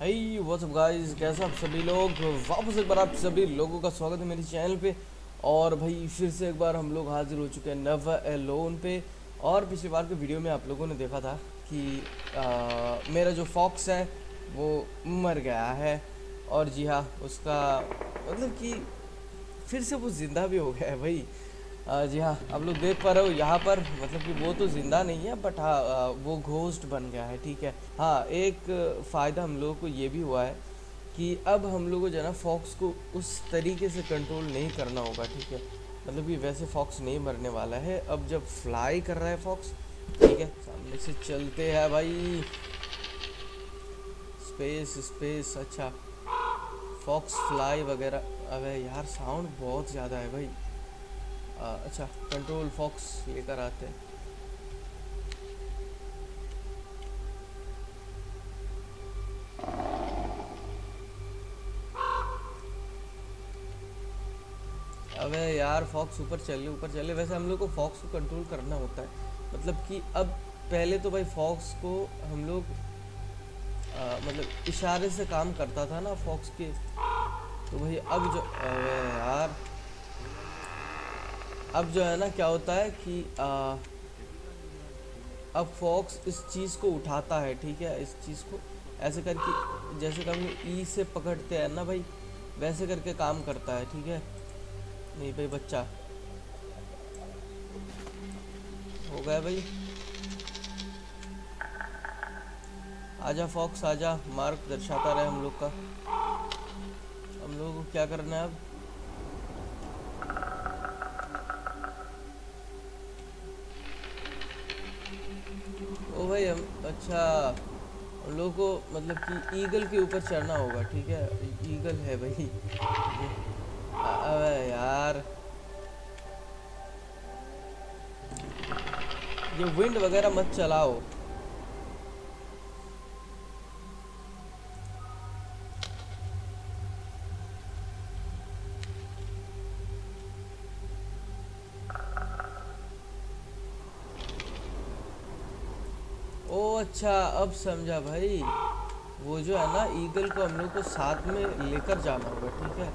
hey up guys कैसे आप सभी लोग? वापस एक बार आप सभी लोगों का स्वागत है मेरे चैनल पे। और भाई फिर से एक बार हम लोग हाजिर हो चुके हैं नव एलोन पे। और पिछली बार के वीडियो में आप लोगों ने देखा था कि आ, मेरा जो फॉक्स है वो मर गया है। और जी हाँ उसका मतलब कि फिर से वो ज़िंदा भी हो गया है भाई। जी हाँ आप लोग देख पा रहे हो, यहाँ पर मतलब कि वो तो ज़िंदा नहीं है बट हाँ वो घोस्ट बन गया है, ठीक है। हाँ एक फ़ायदा हम लोगों को ये भी हुआ है कि अब हम लोग को जो है ना फॉक्स को उस तरीके से कंट्रोल नहीं करना होगा, ठीक है। मतलब कि वैसे फॉक्स नहीं मरने वाला है, अब जब फ्लाई कर रहा है फॉक्स ठीक है, सामने से चलते हैं भाई। स्पेस स्पेस अच्छा। फॉक्स फ्लाई वगैरह, अबे यार साउंड बहुत ज़्यादा है भाई। अच्छा कंट्रोल फॉक्स लेकर आते हैं। अबे यार फॉक्स ऊपर चले ऊपर चले। वैसे हम लोग को फॉक्स को कंट्रोल करना होता है। मतलब कि अब पहले तो भाई फॉक्स को हम लोग मतलब इशारे से काम करता था ना फॉक्स के। तो भाई अब जो, अबे यार। अब जो है ना क्या होता है कि आ, अब फॉक्स इस चीज़ को उठाता है ठीक है? इस चीज़ को ऐसे करके जैसे हम ई से पकड़ते हैं ना भाई वैसे करके काम करता है ठीक है? नहीं भाई बच्चा। हो गया भाई। आजा फॉक्स आजा। मार्क दर्शाता रहे हम लोग का। हम लोगों को क्या करना है अब? ओ भाई हम अच्छा उन लोगों को मतलब कि ईगल के ऊपर चढ़ना होगा, ठीक है? ईगल है भाई। अबे यार। ये विंड वगैरह मत चलाओ। ओ अच्छा अब समझा भाई। वो जो है ना, ईगल को हम लोग को साथ में लेकर जाना होगा, ठीक है?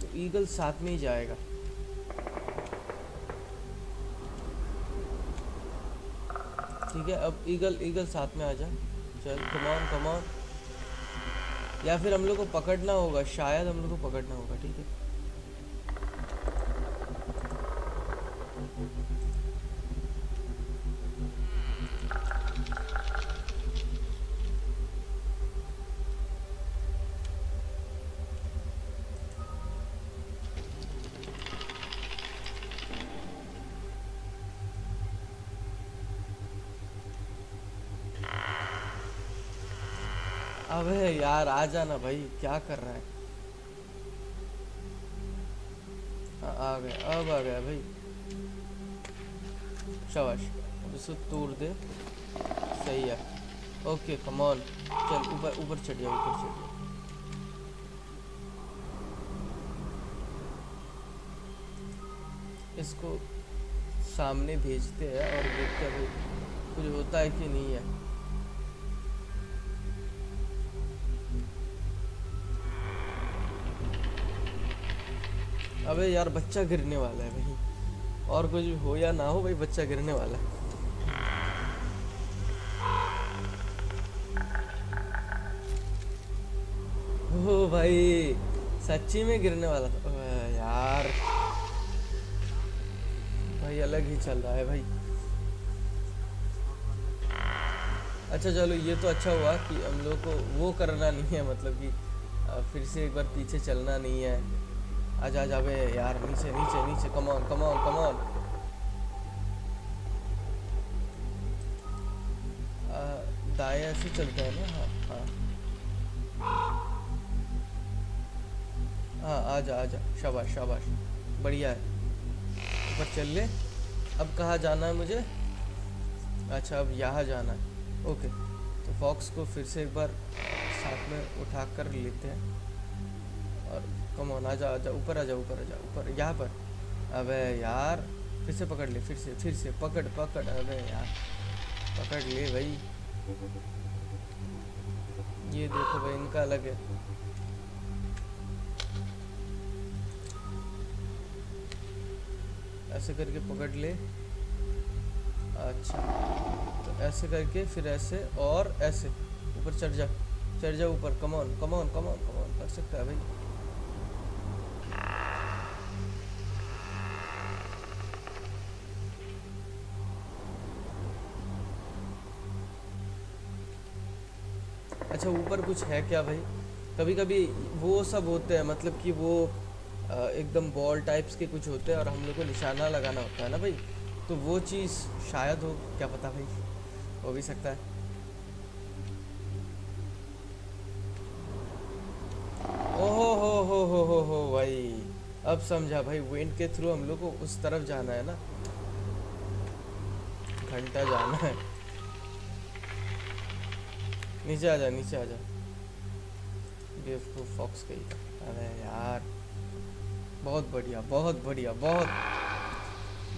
तो ईगल साथ में ही जाएगा। ठीक है, अब ईगल ईगल साथ में आ जा। चल कमॉन कमॉन या फिर हम लोग को पकड़ना होगा, शायद हम लोग को पकड़ना होगा, ठीक है? अबे यार आ जाना भाई क्या कर रहा है? आ, गया अब आ गया भाई। शाबाश अब तोड़ दे। सही है। ओके कमॉन चल ऊपर ऊपर चढ़ जा ऊपर चढ़ जा इसको सामने भेजते हैं और देखते हैं कुछ होता है कि नहीं है। अबे यार, बच्चा गिरने वाला है भाई। और कुछ हो या ना हो, भाई, बच्चा गिरने वाला है। ओ भाई, सच्ची में गिरने वाला था। यार। भाई, अलग ही चल रहा है भाई। अच्छा चलो, ये तो अच्छा हुआ कि हम लोग को वो करना नहीं है मतलब कि फिर से एक बार पीछे चलना नहीं है। आजा आजा बे यार नीचे नीचे नीचे कमॉन कमॉन कमॉन दाएँ ऐसे चलता है ना? हाँ हाँ. हाँ आजा आजा. शाबाश शाबाश. बढ़िया है. ऊपर चल ले. अब कहाँ जाना है मुझे? अच्छा अब यहाँ जाना है. ओके. तो फॉक्स को फिर से एक बार साथ में उठा कर लेते हैं. कम ऑन आजा आजा ऊपर आजा ऊपर आजा ऊपर, यहाँ पर। अबे यार, फिर से पकड़ ले, फिर से फिर से, पकड़ पकड़, अबे यार, पकड़ ले भाई। ये देखो भाई, इनका अलग है। ऐसे करके पकड़ ले। अच्छा तो ऐसे करके फिर ऐसे, और ऐसे। ऊपर चढ़ जा चढ़ जा ऊपर कमॉन कमॉन कमॉन कमॉन कर सकता है भाई। ऊपर कुछ है क्या भाई? कभी कभी वो सब होते हैं मतलब कि वो एकदम बॉल टाइप्स के कुछ होते हैं और हम लोग को निशाना लगाना होता है ना भाई? तो वो चीज़ शायद हो, क्या पता भाई? हो भी सकता है। ओहो, हो हो हो हो हो, भाई। अब समझा भाई विंड के थ्रू हम लोग को उस तरफ़ जाना है ना? घंटा जाना है। नीचे आ जा नीचे आ जा। बेवकूफ़ फॉक्स गई अरे यार बहुत बढ़िया बहुत बढ़िया बहुत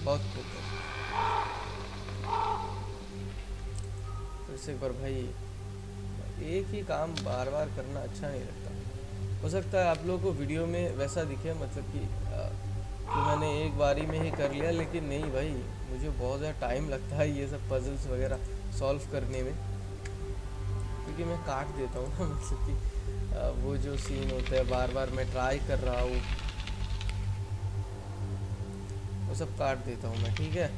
बहुत फिर से एक बार भाई एक ही काम बार बार करना अच्छा नहीं लगता। हो सकता है आप लोगों को वीडियो में वैसा दिखे मतलब कि, कि मैंने एक बारी में ही कर लिया लेकिन नहीं भाई मुझे बहुत ज़्यादा टाइम लगता है ये सब पजल्स वगैरह सॉल्व करने में। क्योंकि मैं काट देता हूँ मतलब कि वो जो सीन होता है बार बार मैं ट्राई कर रहा हूँ, वो सब काट देता हूँ मैं, ठीक है?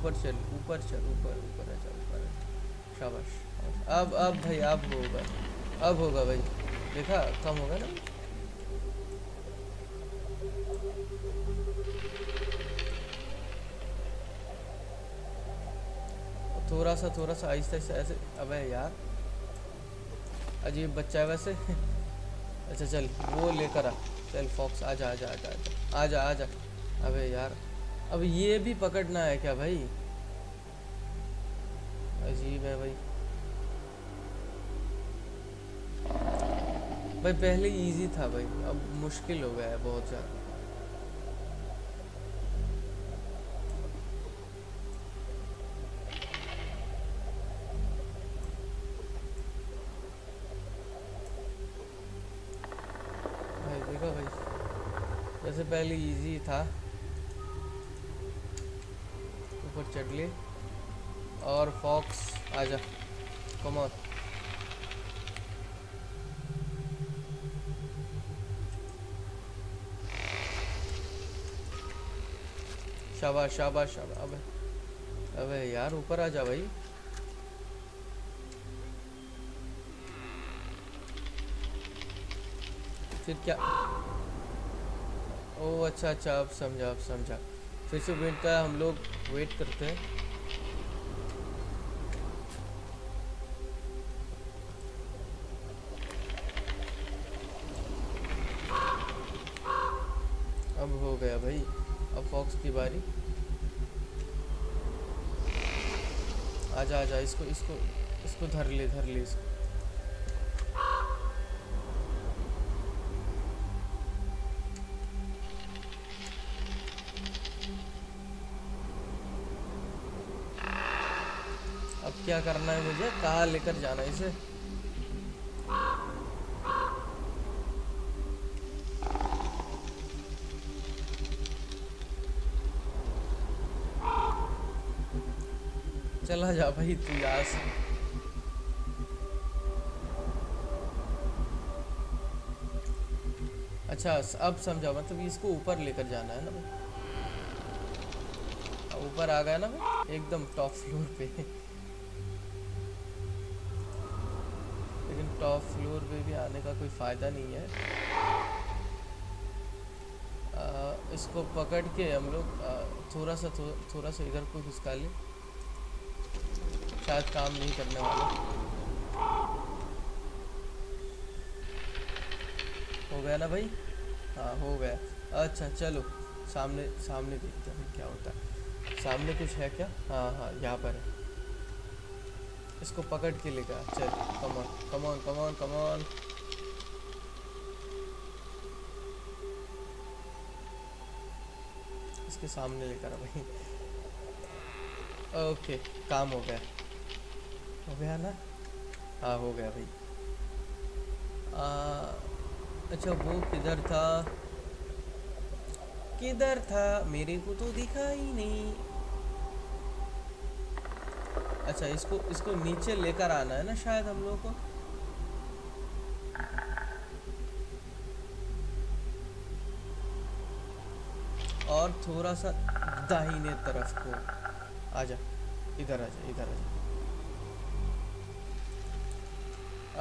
ऊपर चल ऊपर चल, ऊपर ऊपर अच्छा ऊपर शाबाश अब अब भाई, अब होगा अब होगा भाई। देखा, कम होगा ना? थोड़ा सा थोड़ा सा आहिस्ता आहिस्ता, ऐसे, अबे यार। अजीब बच्चा है वैसे। अच्छा चल, वो लेकर आ। चल फॉक्स आ जा आ जा आ जा आ जा आ जा अबे यार। अब ये भी पकड़ना है क्या भाई? अजीब है भाई। भाई, पहले इजी था भाई। अब मुश्किल हो गया है बहुत ज़्यादा। भाई, देखा भाई। जैसे पहले इजी था। ऊपर चढ़ ले। और फॉक्स, आजा। कम ऑन शाबाश शाबाश शाबाश। अबे अबे यार, ऊपर आ जा भाई। फिर क्या? ओ अच्छा अच्छा अब समझा अब समझा। फिर से वेट का हम लोग वेट करते हैं। अब हो गया भाई, अब फॉक्स की बारी। आजा आजा इसको इसको इसको धर ले धर ले इसको। क्या करना है मुझे? कहाँ लेकर जाना है इसे? चला जा भाई तू यहाँ से। अच्छा अब समझा मतलब इसको ऊपर लेकर जाना है ना ऊपर आ गया ना एकदम टॉप फ्लोर पे। पे भी आने का कोई फ़ायदा नहीं है। आ, इसको पकड़ के हम लोग थोड़ा सा थो, थोड़ा सा इधर को घुसका ले। शायद काम नहीं करने वाला। हो गया ना भाई? हाँ हो गया। अच्छा चलो सामने सामने देखते हैं क्या होता है। सामने कुछ है क्या? हाँ हाँ यहाँ पर है। इसको पकड़ के लेकर चल कमॉन कमॉन कमॉन कमॉन इसके सामने लेकर भाई। ओके काम हो गया। हो गया ना? हाँ हो गया भाई। आ, अच्छा वो किधर था? किधर था? मेरे को तो दिखाई नहीं। अच्छा इसको इसको नीचे लेकर आना है ना शायद हम लोग को? और थोड़ा सा दाहिने तरफ़ को। आजा, इधर आजा इधर आजा।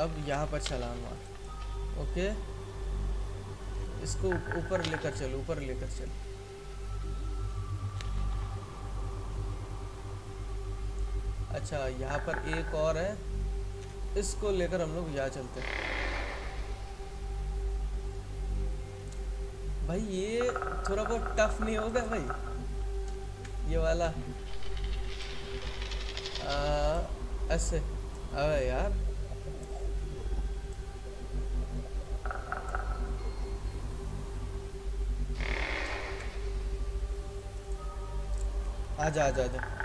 अब यहाँ पर चलाऊँगा ओके? इसको ऊपर लेकर चल, ऊपर लेकर चल। अच्छा यहाँ पर एक और है। इसको लेकर हम लोग यहाँ चलते हैं। भाई, ये थोड़ा बहुत टफ नहीं होगा भाई? ये वाला? ऐसे। अबे यार। आजा आजा आजा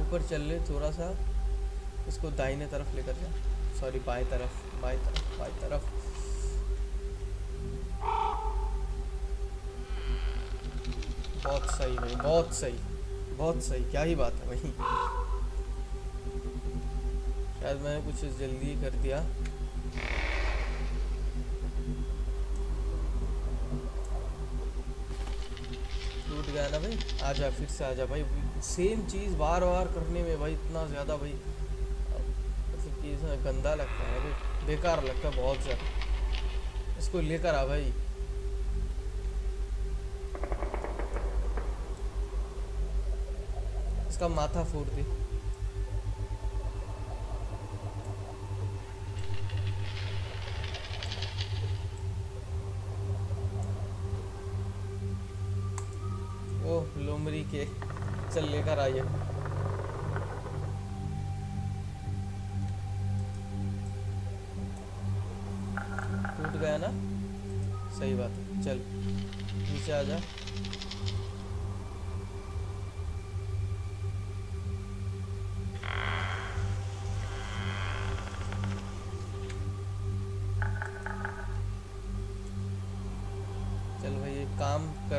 ऊपर चल ले थोड़ा सा। इसको दाहिने तरफ़ लेकर जा। सॉरी बाएँ तरफ़ बाएँ तरफ़ बाएँ तरफ़। बहुत सही भाई, बहुत सही बहुत सही। क्या ही बात है भाई। शायद मैंने कुछ जल्दी कर दिया टूट गया ना भाई आजा, फिर से आजा। भाई सेम चीज़ बार बार करने में भाई इतना ज़्यादा भाई मतलब कि गंदा लगता है भाई बेकार लगता है बहुत ज़्यादा। इसको लेकर आ भाई। इसका माथा फोड़ दे।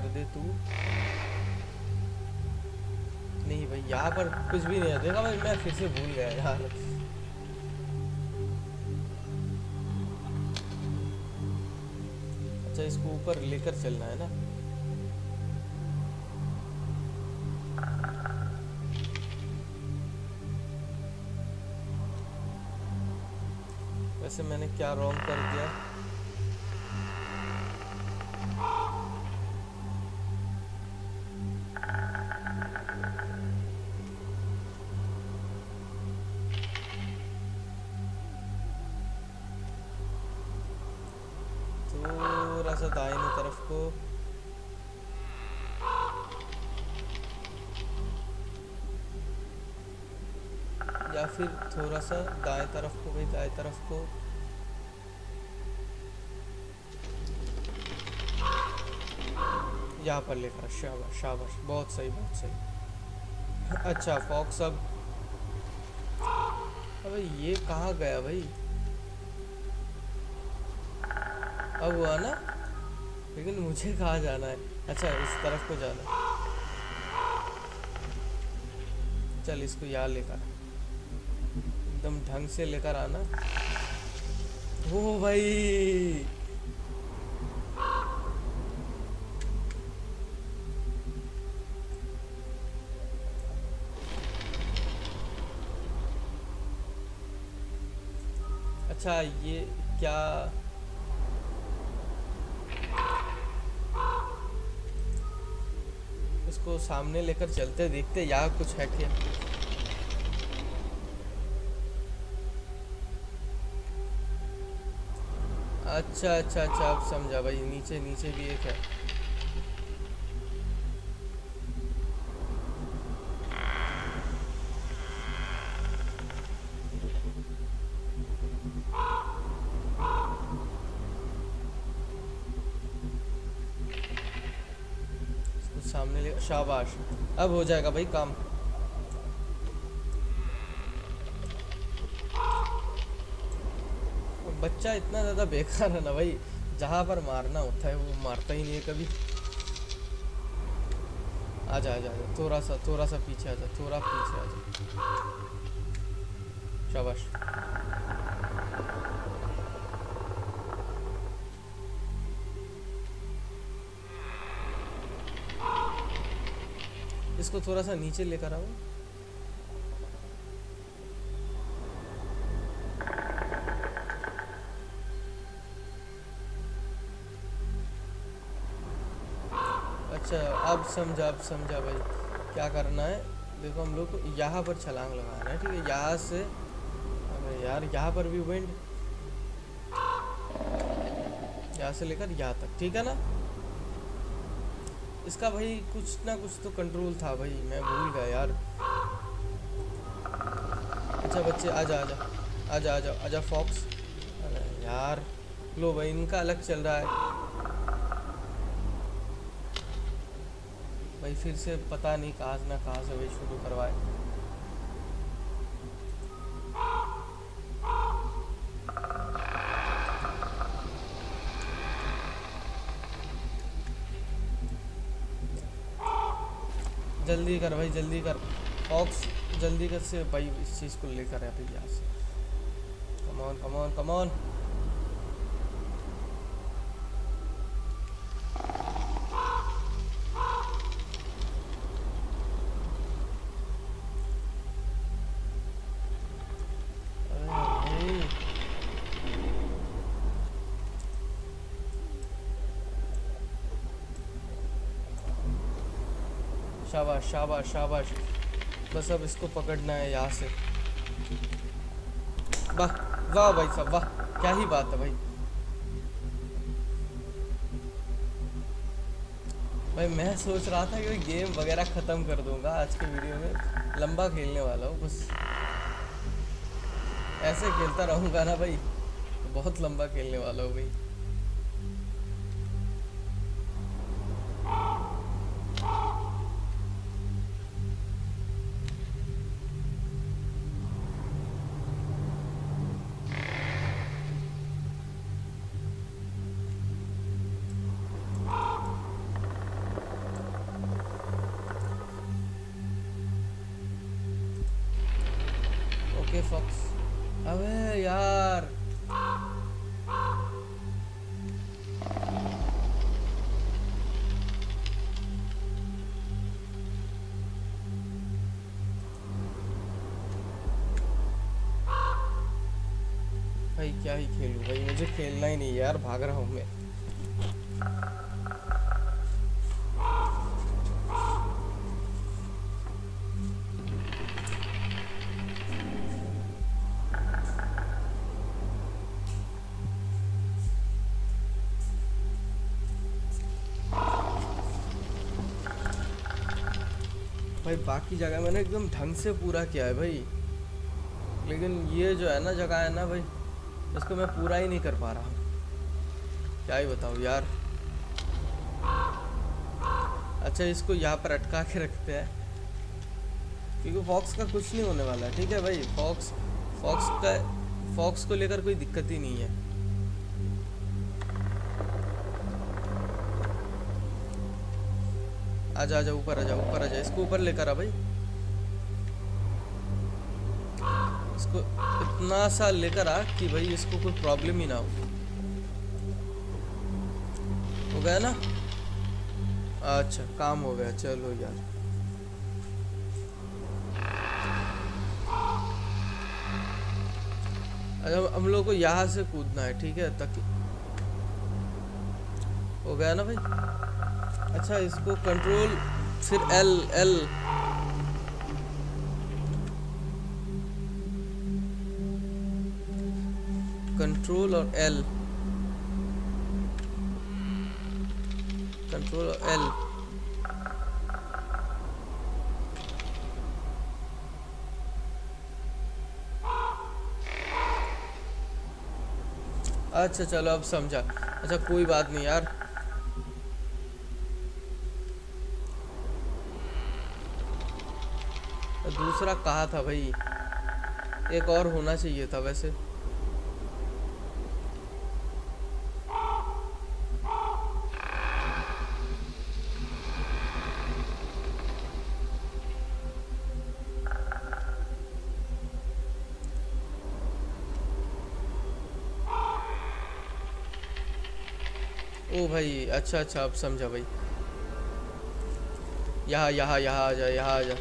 दे तू। नहीं भाई, यहाँ पर कुछ भी नहीं है। देखा भाई, मैं फिर से भूल गया यार। अच्छा इसको ऊपर लेकर चलना है ना? वैसे मैंने क्या रॉन्ग कर दिया? थोड़ा सा दाएँ तरफ़ को भी दाएँ तरफ़ को। यहाँ पर लेकर शाबाश शाबाश। बहुत सही बहुत सही। अच्छा फॉक्स अब। अबे ये कहाँ गया भाई? अब हुआ ना? लेकिन मुझे कहाँ जाना है? अच्छा इस तरफ़ को जाना चल, इसको यहाँ लेकर एकदम ढंग से लेकर आना। ओ भाई। अच्छा ये क्या? इसको सामने लेकर चलते देखते यहाँ कुछ है क्या? अच्छा अच्छा अच्छा अब समझा भाई, नीचे नीचे भी एक है। सामने ले, शाबाश। अब हो जाएगा भाई काम। बच्चा इतना ज़्यादा बेकार है ना भाई। जहाँ पर मारना होता है, वो मारता ही नहीं है कभी। आजा आजा आजा। थोड़ा सा थोड़ा सा पीछे आजा, थोड़ा पीछे आजा। शाबाश। इसको थोड़ा सा नीचे लेकर आओ। अब समझा अब समझा भाई, क्या करना है? देखो हम लोग यहाँ पर छलांग लगाना है, ठीक है? यहाँ से, अबे यार, यहाँ पर भी विंड यहाँ से लेकर यहाँ तक, ठीक है ना? इसका भाई कुछ ना कुछ तो कंट्रोल था भाई, मैं भूल गया यार। अच्छा बच्चे, आजा आजा आजा आजा आजा फॉक्स अरे यार, लो भाई, इनका अलग चल रहा है भाई फिर से पता नहीं कहाँ से ना कहाँ से भाई शुरू करवाए। जल्दी कर भाई, जल्दी कर। फॉक्स जल्दी कर से भाई इस चीज़ को लेकर है भाई यहाँ से। कमॉन कमॉन कमॉन अरे भाई शाबाश शाबाश शाबाश। बस अब इसको पकड़ना है यहाँ से। वाह वाह भाई साहब, वाह, क्या ही बात है भाई। भाई, मैं सोच रहा था कि गेम वगैरह ख़त्म कर दूँगा आज के वीडियो में। लंबा खेलने वाला हूँ, बस। ऐसे खेलता रहूँगा ना भाई तो बहुत लंबा खेलने वाला हूँ भाई। मुझे खेलना ही नहीं यार, भाग रहा हूँ मैं। भाई, बाकी जगह मैंने एकदम ढंग से पूरा किया है भाई। लेकिन ये जो है ना जगह है ना भाई इसको मैं पूरा ही नहीं कर पा रहा हूँ। क्या ही बताऊँ यार। अच्छा इसको यहाँ पर अटका के रखते हैं। क्योंकि फॉक्स का कुछ नहीं होने वाला है, ठीक है भाई? फॉक्स फॉक्स का फॉक्स को लेकर कोई दिक्कत ही नहीं है। आजा आजा, ऊपर आजा ऊपर आजा। इसको ऊपर लेकर आ भाई। इतना सा लेकर आ कि भाई इसको कोई प्रॉब्लम ही ना हो। हो गया ना? अच्छा काम हो गया। चलो यार। अच्छा हम लोग को यहाँ से कूदना है, ठीक है? ताकि हो गया ना भाई? अच्छा इसको कंट्रोल फिर एल एल कंट्रोल और एल कंट्रोल और एल अच्छा चलो, अब समझा। अच्छा कोई बात नहीं यार। दूसरा कहा था भाई? एक और होना चाहिए था वैसे ओ भाई अच्छा अच्छा अब समझा भाई। यहाँ यहाँ यहाँ आ जा, यहाँ आ जा।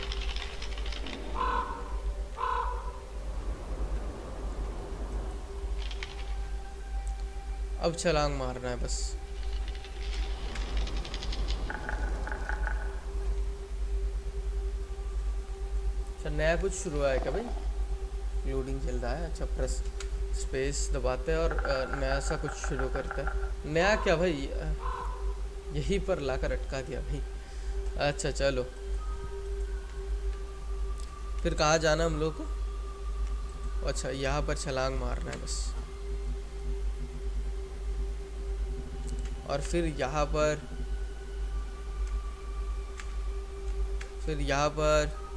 अब छलांग मारना है बस। अच्छा नया कुछ शुरू हुआ है क्या भाई? लोडिंग चल रहा है। अच्छा प्रेस स्पेस दबाते हैं और नया सा कुछ शुरू करते हैं। नया क्या भाई? यहीं पर लाकर अटका दिया। भाई अच्छा चलो। फिर कहाँ जाना हम लोग को? अच्छा यहाँ पर छलांग मारना है बस। और फिर यहाँ पर फिर यहाँ पर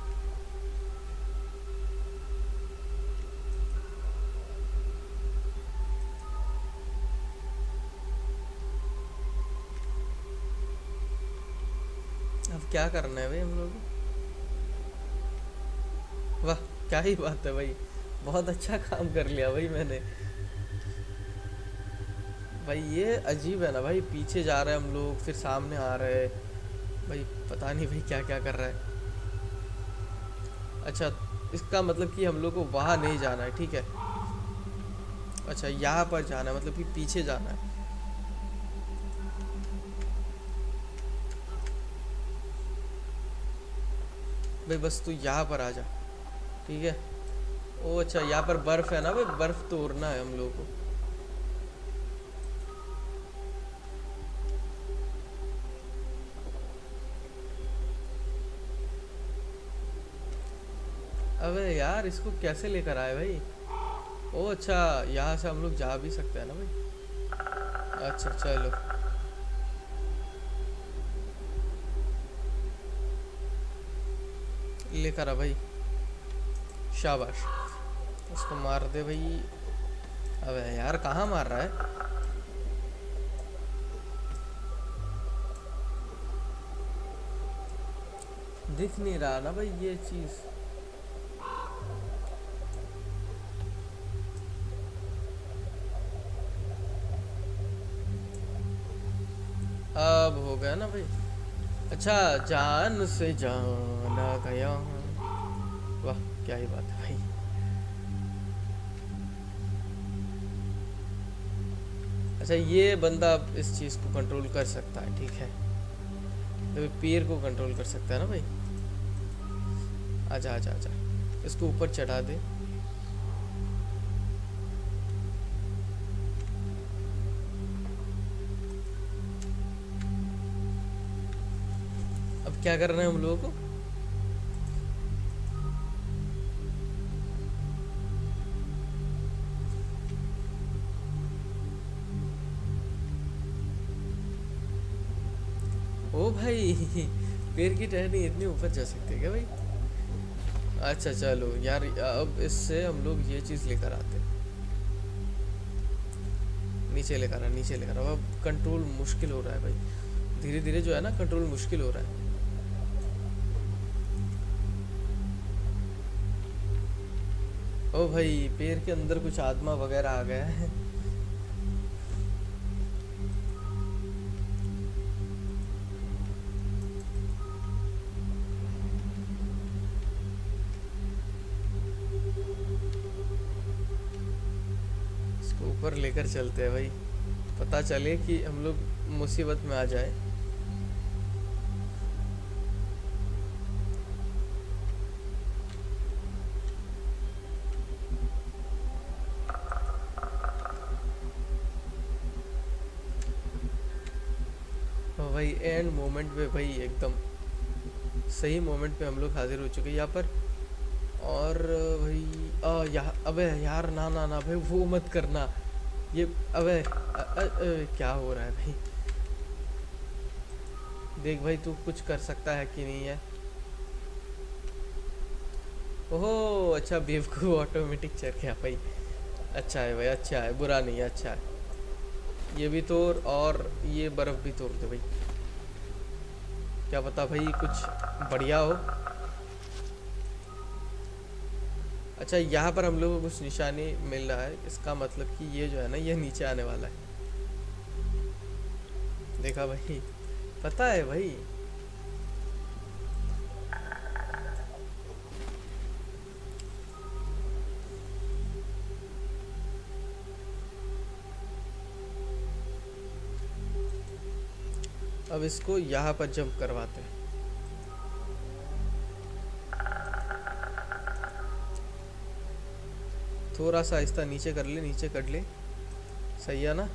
क्या ही बात है भाई। बहुत अच्छा काम कर लिया भाई मैंने। भाई ये अजीब है ना भाई, पीछे जा रहे हैं हम लोग, फिर सामने आ रहे हैं। भाई पता नहीं भाई क्या क्या कर रहा है। अच्छा इसका मतलब कि हम लोग को वहाँ नहीं जाना है, ठीक है? अच्छा यहाँ पर जाना है मतलब कि पीछे जाना है। भाई बस तू यहाँ पर आ जा। ठीक है? ओ अच्छा यहाँ पर बर्फ़ है ना भाई? बर्फ़ तोड़ना है हम लोग को। अबे यार, इसको कैसे लेकर आए भाई? ओ अच्छा यहाँ से हम लोग जा भी सकते हैं ना भाई? अच्छा चलो। लेकर आ भाई। शाबाश। उसको मार दे भाई। अबे यार कहाँ मार रहा है? दिख नहीं रहा ना भाई ये चीज़। अब हो गया ना भाई। अच्छा जान से जाना गया क्या ही बात है भाई। अच्छा ये बंदा इस चीज़ को कंट्रोल कर सकता है, ठीक है? तो पैर को कंट्रोल कर सकता है ना भाई? आजा आजा आजा। इसको ऊपर चढ़ा दे। अब क्या कर रहे हैं हम लोगों को? पैर की टहनी इतनी ऊपर जा सकती है क्या भाई? अच्छा चलो यार, अब इससे हम लोग ये चीज़ लेकर आते हैं। नीचे लेकर आ, नीचे लेकर आ। अब कंट्रोल मुश्किल हो रहा है भाई। धीरे धीरे जो है ना कंट्रोल मुश्किल हो रहा है। ओ भाई पैर के अंदर कुछ आत्मा वगैरह आ गया है। चलते हैं भाई। पता चले कि हम लोग मुसीबत में आ जाए। भाई एंड मोमेंट पे भाई एकदम सही मोमेंट पे हम लोग हाजिर हो चुके हैं यहाँ पर। और भाई यहाँ, अबे यार, ना ना ना, भाई, वो मत करना। ये, अबे क्या हो रहा है भाई? देख भाई, तू कुछ कर सकता है कि नहीं है? ओहो अच्छा बेवकूफ़ ऑटोमेटिक चल गया भाई। अच्छा है भाई अच्छा है, बुरा नहीं है अच्छा है। ये भी तोड़ और ये बर्फ़ भी तोड़ दे भाई। क्या पता भाई, कुछ बढ़िया हो। अच्छा यहाँ पर हम लोगों को कुछ निशानी मिल रहा है। इसका मतलब कि ये जो है ना, ये नीचे आने वाला है। देखा भाई? पता है भाई? अब इसको यहाँ पर जंप करवाते हैं। थोड़ा सा आहिस्ता नीचे कर ले, नीचे कर ले। सही है ना?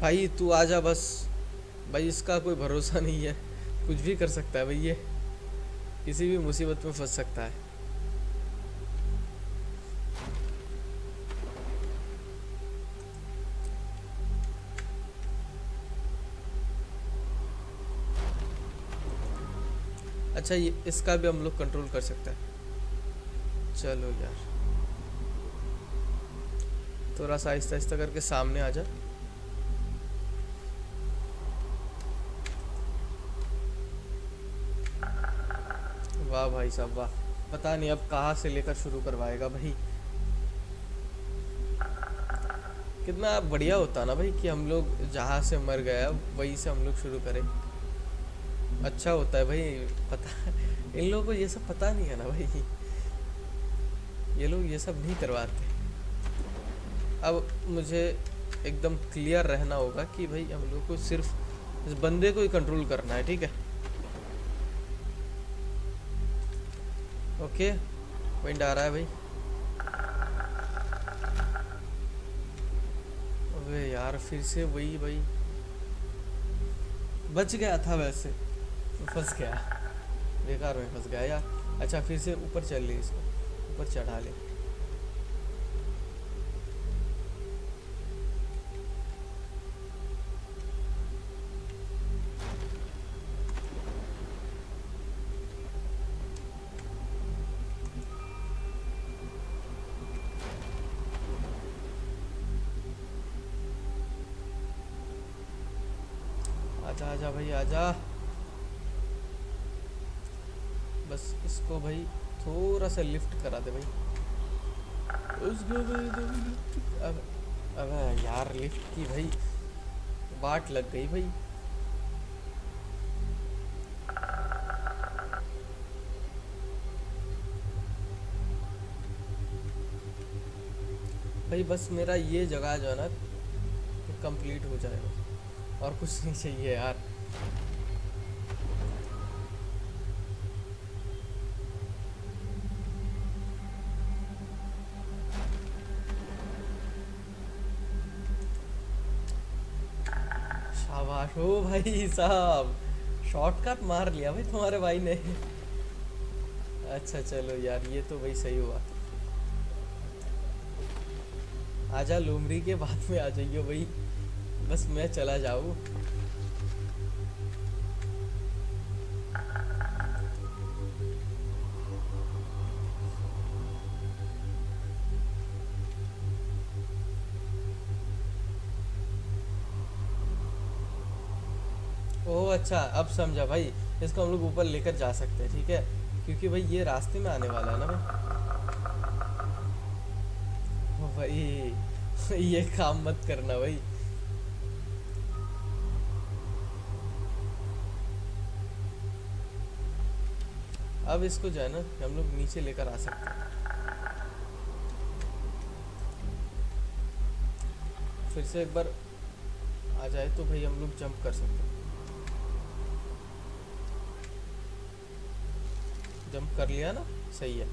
भाई, तू आजा बस। भाई, इसका कोई भरोसा नहीं है। कुछ भी कर सकता है भाई ये। किसी भी मुसीबत में फंस सकता है। अच्छा ये, इसका भी हम लोग कंट्रोल कर सकते हैं। चलो यार। थोड़ा सा आहिस्ता आहिस्ता करके सामने आ जा। वाह भाई साहब, वाह। पता नहीं अब कहाँ से लेकर शुरू करवाएगा भाई। कितना बढ़िया होता ना भाई कि हम लोग जहाँ से मर गया, वहीं से हम लोग शुरू करें। अच्छा होता है भाई, पता इन लोगों को ये सब पता नहीं है ना भाई। ये लोग ये सब नहीं करवाते। अब मुझे एकदम क्लियर रहना होगा कि भाई हम लोग को सिर्फ़ इस बंदे को ही कंट्रोल करना है, ठीक है? ओके विंड आ रहा है भाई। अबे यार, फिर से वही भाई। बच गया था वैसे। फंस गया। बेकार में फंस गया। यार अच्छा फिर से ऊपर चल ले इसको। ऊपर चढ़ा ले। सा लिफ्ट करा दे भाई। उसको लिफ्ट अब अब यार लिफ्ट की भाई बाट लग गई भाई। भाई बस मेरा ये जगह जो है ना कंप्लीट हो जाएगा। और कुछ नहीं चाहिए यार। हो भाई साहब शॉर्टकट मार लिया भाई तुम्हारे भाई ने। अच्छा चलो यार, ये तो भाई सही हुआ। आजा लुमरी के बाद में आ जाइयो भाई। बस मैं चला जाऊँ। अच्छा अब समझा भाई, इसको हम लोग ऊपर लेकर जा सकते हैं, ठीक है? क्योंकि भाई ये रास्ते में आने वाला है ना भाई। ये काम मत करना भाई। अब इसको जो है ना, हम लोग नीचे लेकर आ सकते हैं। फिर से एक बार आ जाए तो भाई हम लोग जंप कर सकते हैं। जंप कर लिया ना, सही है।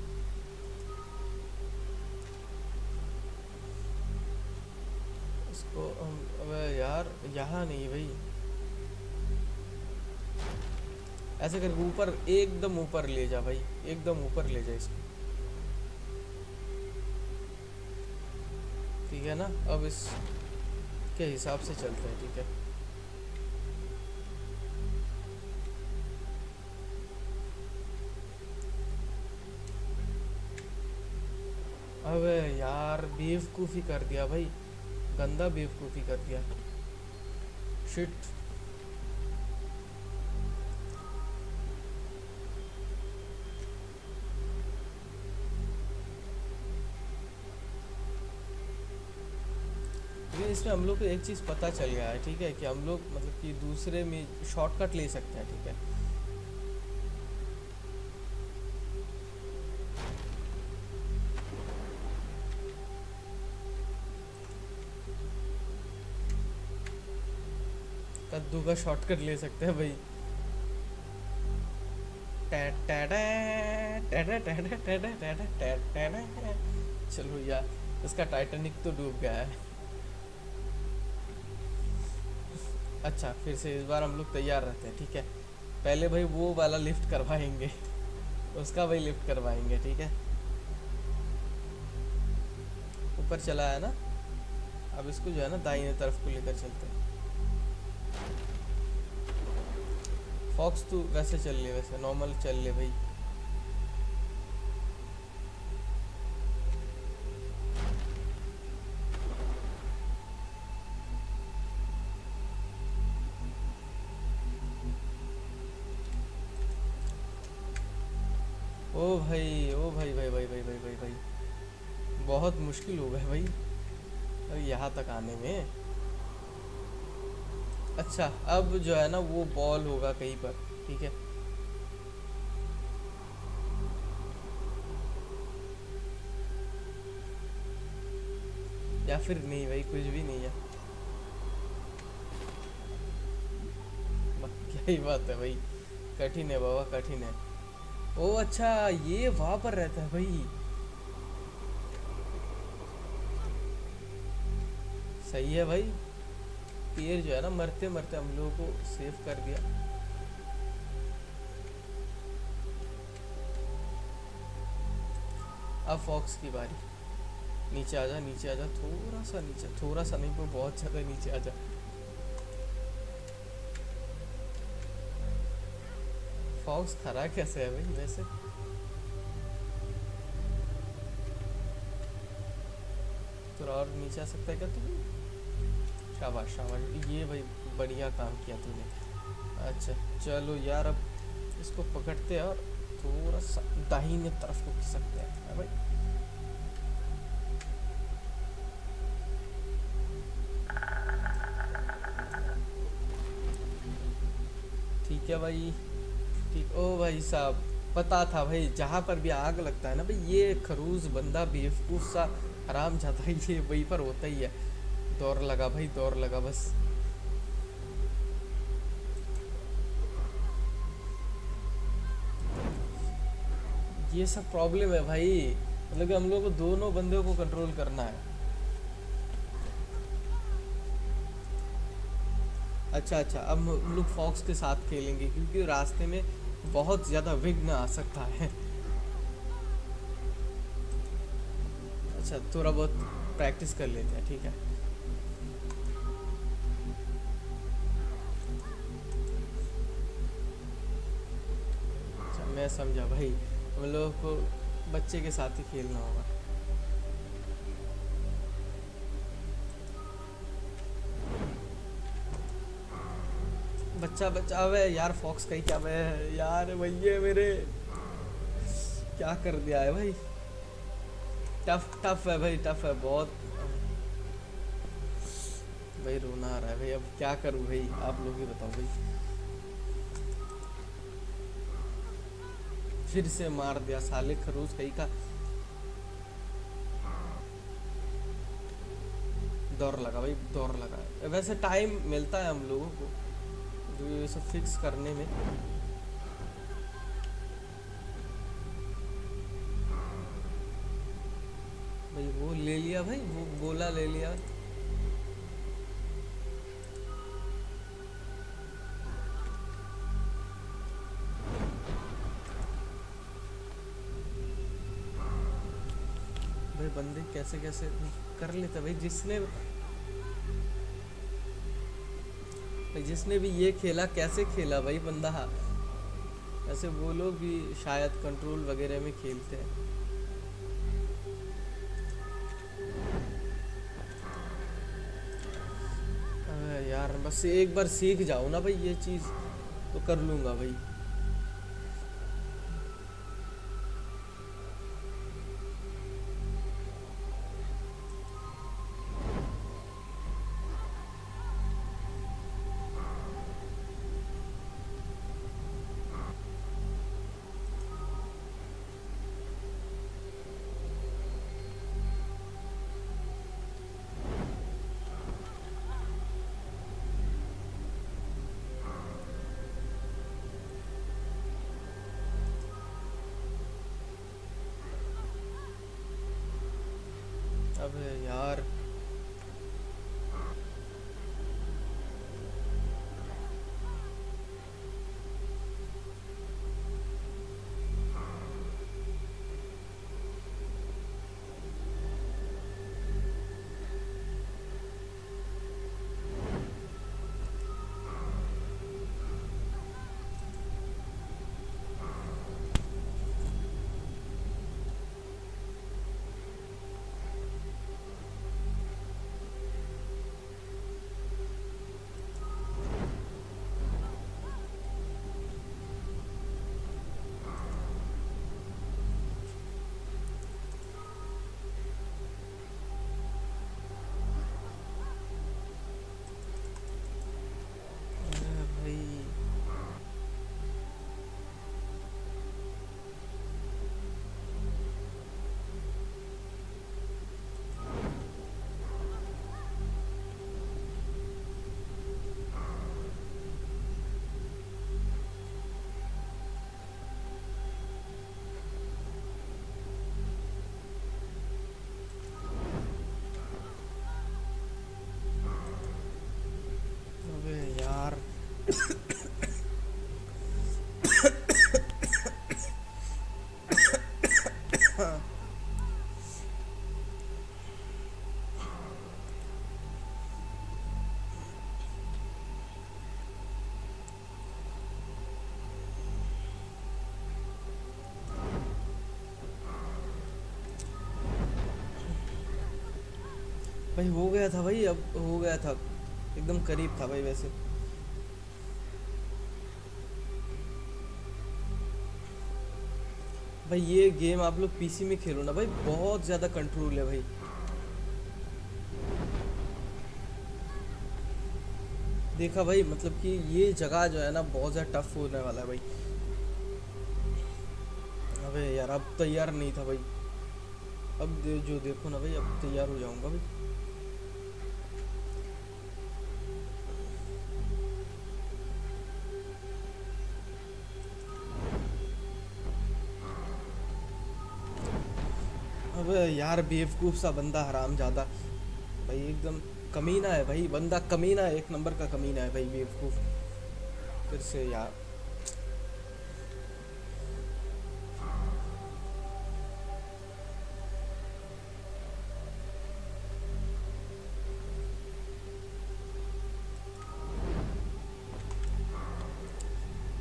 इसको हम, अबे यार, यहाँ नहीं भाई। ऐसे करके ऊपर, एकदम ऊपर ले जा भाई, एकदम ऊपर ले जा इसको। ठीक है ना? अब इस के हिसाब से चलते हैं, ठीक है? अबे यार बेवकूफ़ी कर दिया भाई। गंदा बेवकूफ़ी कर दिया। शिट इसमें हम लोग को एक चीज़ पता चल गया है, ठीक है? कि हम लोग मतलब कि दूसरे में शॉर्टकट ले सकते हैं, ठीक है? जादू का शॉर्टकट ले सकते हैं भाई चलो यार इसका टाइटैनिक तो डूब गया है अच्छा फिर से इस बार हम लोग तैयार रहते हैं ठीक है पहले भाई वो वाला लिफ्ट करवाएँगे उसका भाई लिफ्ट करवाएँगे ठीक है ऊपर चला है ना अब इसको जो है ना दाहिने तरफ़ को लेकर चलते हैं फॉक्स तो वैसे चल ले वैसे नॉर्मल चल ले भाई। ओ भाई ओ भाई भाई भाई भाई भाई भाई भाई। बहुत मुश्किल हो गया भाई। अरे यहाँ तक आने में। अच्छा अब जो है ना वो बॉल होगा कहीं पर, ठीक है? या फिर नहीं भाई, कुछ भी नहीं है। क्या ही बात है भाई, कठिन है बाबा, कठिन है। ओ अच्छा ये वहाँ पर रहता है भाई। सही है भाई। पेड़ जो है ना, मरते मरते हम लोगों को सेव कर दिया। अब फॉक्स की बारी। नीचे आ जा, नीचे आ जा, थोड़ा सा नीचे, थोड़ा सा नहीं, पर बहुत ज़्यादा नीचे आ जा। फॉक्स खरा कैसे है भाई, वैसे? थोड़ा और नीचे आ सकता है क्या तू? शाबाश शाबाश। ये भाई बढ़िया काम किया तूने। अच्छा चलो यार, अब इसको पकड़ते हैं और थोड़ा सा दाहिने तरफ़ को खिसकते हैं। है भाई। ठीक है भाई। ठीक। ओ भाई साहब, पता था भाई, जहाँ पर भी आग लगता है ना भाई, ये खरूज बंदा बेवकूफ़ सा आराम जाता है ये वहीं पर होता ही है। दौड़ लगा भाई दौड़ लगा बस। ये सब प्रॉब्लम है भाई। मतलब हम लोग को दोनों बंदों को कंट्रोल करना है। अच्छा अच्छा अब हम लोग फॉक्स के साथ खेलेंगे, क्योंकि रास्ते में बहुत ज़्यादा विघ्न आ सकता है। अच्छा थोड़ा बहुत प्रैक्टिस कर लेते हैं, ठीक है? समझा भाई, हम लोगों को बच्चे के साथ ही खेलना होगा। बच्चा बच्चा, अबे यार फॉक्स कहीं क्या मैं? यार भैया मेरे। क्या कर दिया है भाई? टफ टफ है भाई टफ है बहुत। भाई रोना आ रहा है भाई, अब क्या करूँ भाई? आप लोग ही बताओ भाई। फिर से मार दिया। साले खरूस कहीं का दौड़ लगा भाई दौड़ लगा वैसे टाइम मिलता है हम लोगों को, जो ये सब फिक्स करने में। भाई वो ले लिया भाई, वो बोला ले लिया। कैसे कैसे कर लेते भाई जिसने भाई जिसने भी ये खेला, कैसे खेला भाई बंदा? ऐसे वो लोग भी शायद कंट्रोल वगैरह में खेलते हैं। यार, बस एक बार सीख जाओ ना भाई, ये चीज़ तो कर लूँगा भाई। हो गया था भाई अब हो गया था। एकदम करीब था भाई वैसे। भाई ये गेम आप लोग पीसी में खेलो ना भाई बहुत ज़्यादा कंट्रोल है भाई। देखा भाई मतलब कि ये जगह जो है ना बहुत ज़्यादा टफ होने वाला है भाई। अबे यार अब तैयार नहीं था भाई। अब दे, जो देखो ना भाई अब तैयार हो जाऊँगा भाई। यार बेवकूफ़ सा बंदा हराम ज़्यादा भाई एकदम कमीना है भाई, बंदा कमीना है, एक नंबर का कमीना है भाई बेवकूफ़। फिर से यार।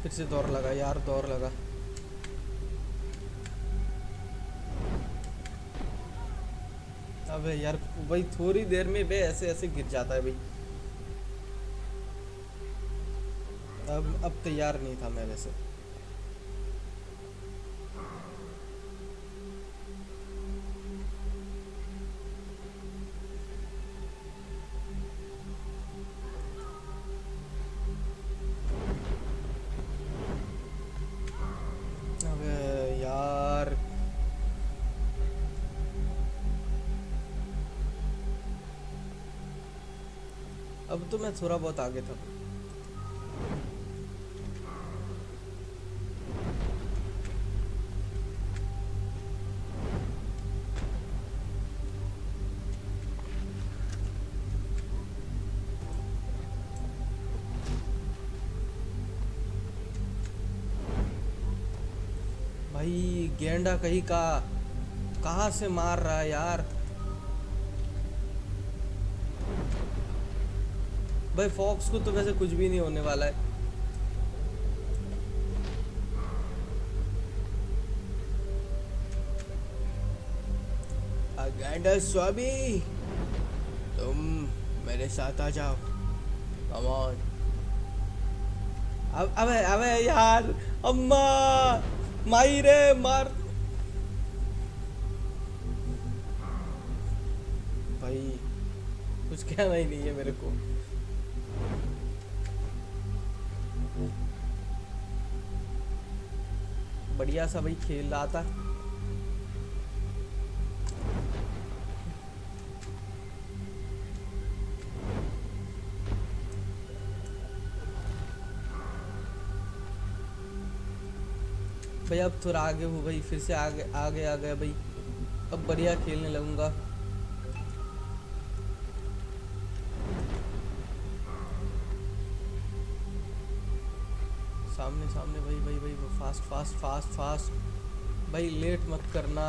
फिर से दौड़ लगा, यार दौड़ लगा। अबे यार। भाई थोड़ी देर में भाई ऐसे ऐसे गिर जाता है भाई। अब अब तैयार नहीं था मैं वैसे। तो मैं थोड़ा बहुत आगे था। भाई, गेंडा कहीं का कहाँ से मार रहा है यार? भाई फॉक्स को तो वैसे कुछ भी नहीं होने वाला है। स्वामी तुम मेरे साथ आ जाओ। कम ऑन अब अबे अबे यार अम्मा माई रे मार। भाई कुछ कहना ही नहीं है मेरे को। बढ़िया सा भाई खेल रहा था। भाई अब थोड़ा आगे हो भाई फिर से आगे आगे आ गया भाई। अब बढ़िया खेलने लगूँगा। फास्ट फास्ट फास्ट फास्ट भाई लेट मत करना।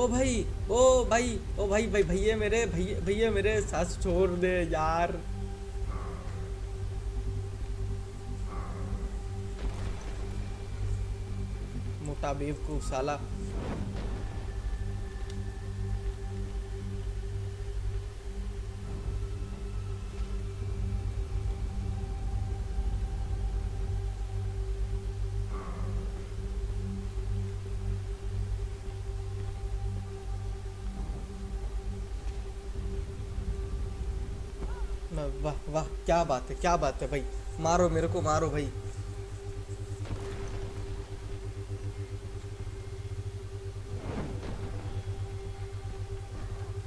ओ भाई ओ भाई ओ भाई भाई, भैया मेरे, भैया भैया मेरे सास छोड़ दे यार। मोटा बेवकूफ़ साला। क्या बात है, क्या बात है भाई। मारो मेरे को, मारो भाई।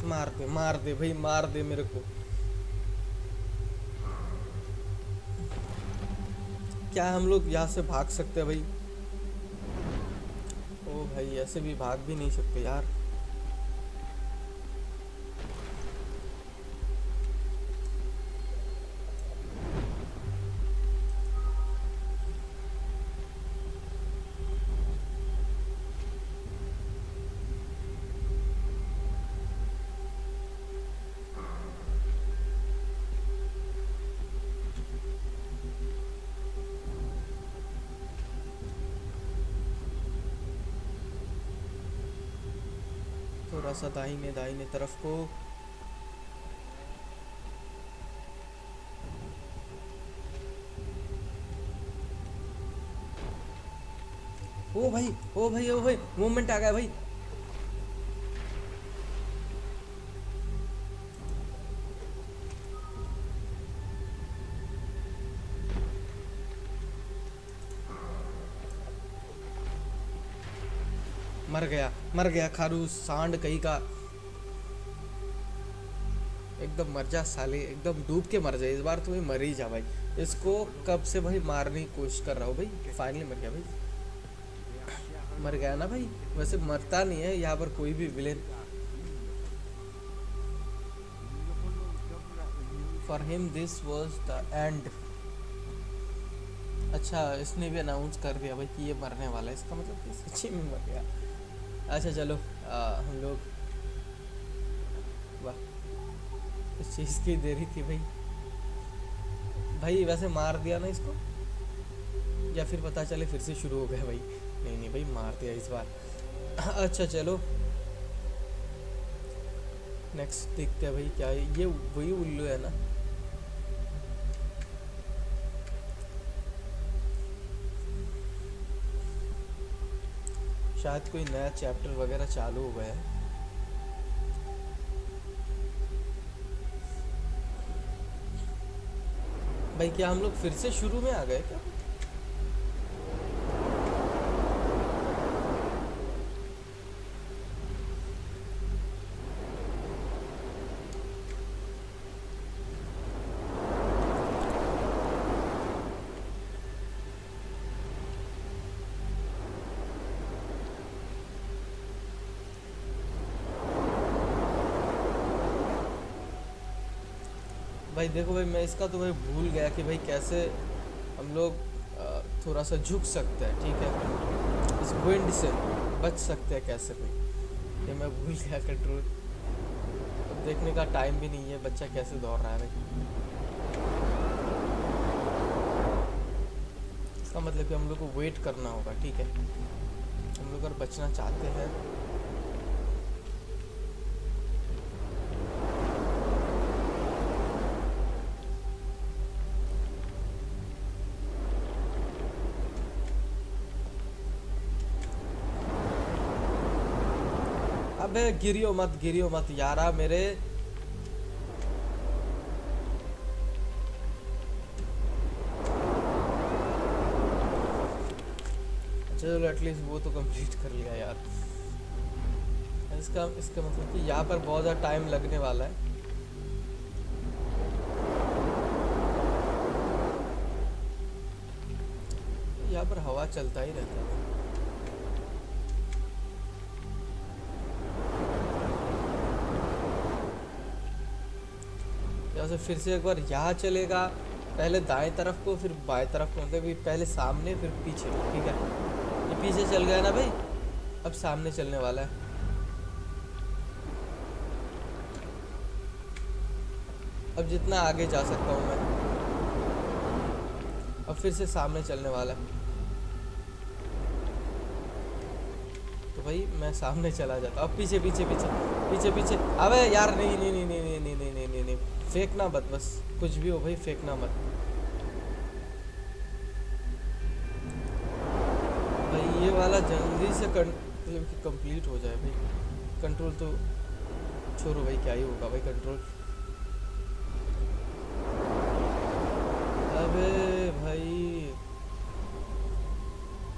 मार दे मार दे भाई, मार दे मेरे को। क्या हम लोग यहाँ से भाग सकते हैं भाई? ओ भाई, ऐसे भी भाग भी नहीं सकते यार। थोड़ा सा दाहिने दाहिने तरफ़ को। ओ भाई ओ भाई ओ भाई मूवमेंट आ गया भाई। मर गया। मर गया, खारू सांड कहीं का। एकदम मर जा साले, एकदम डूब के मर जाए इस बार तुम्हें मर ही जा भाई। इसको कब से भाई मारने की कोशिश कर रहा हूँ भाई? फाइनली मर गया भाई। मर गया ना भाई? वैसे मरता नहीं है, यहाँ पर कोई भी villain for him this was the end अच्छा इसने भी अनाउंस कर दिया भाई कि ये मरने वाला है, इसका मतलब सच्ची में मर गया। अच्छा चलो। आ, हम लोग वाह इस चीज़ की देरी थी भाई। भाई वैसे मार दिया ना इसको? या फिर पता चले फिर से शुरू हो गया भाई? नहीं नहीं भाई मार दिया इस बार। अच्छा चलो। नेक्स्ट देखते हैं भाई क्या है ये वही उल्लू है ना? शायद कोई नया चैप्टर वगैरह चालू हो गया है। भाई, क्या हम लोग फिर से शुरू में आ गए क्या? भाई देखो भाई, मैं इसका तो भाई भूल गया कि भाई कैसे हम लोग थोड़ा सा झुक सकते हैं, ठीक है? इस विंड से बच सकते हैं कैसे भाई ये मैं भूल गया कंट्रोल अब देखने का टाइम भी नहीं है, बच्चा कैसे दौड़ रहा है भाई? इसका मतलब कि हम लोग को वेट करना होगा, ठीक है? हम लोग अगर बचना चाहते हैं अबे, गिरियो मत गिरियो मत, यारा मेरे। अच्छा चलो एटलीस्ट वो तो कंप्लीट कर लिया यार। इसका इसका मतलब कि यहाँ पर बहुत ज़्यादा टाइम लगने वाला है। यहाँ पर हवा चलता ही रहता है। से फिर से एक बार यहाँ चलेगा। पहले दाएँ तरफ़ को, फिर बाएँ तरफ़ को मतलब पहले सामने, फिर पीछे, ठीक है? ये पीछे चल गया ना भाई? अब सामने चलने वाला है। अब जितना आगे जा सकता हूँ मैं। अब फिर से सामने चलने वाला है। तो भाई, मैं सामने चला जाता अब पीछे पीछे पीछे पीछे पीछे। अबे यार नहीं नहीं नहीं नहीं। फेंकना मत, बस कुछ भी हो भाई, फेंकना मत। भाई, ये वाला जल्दी से मतलब कि कंप्लीट हो जाए भाई। कंट्रोल तो छोड़ो भाई, क्या ही होगा भाई कंट्रोल अबे भाई,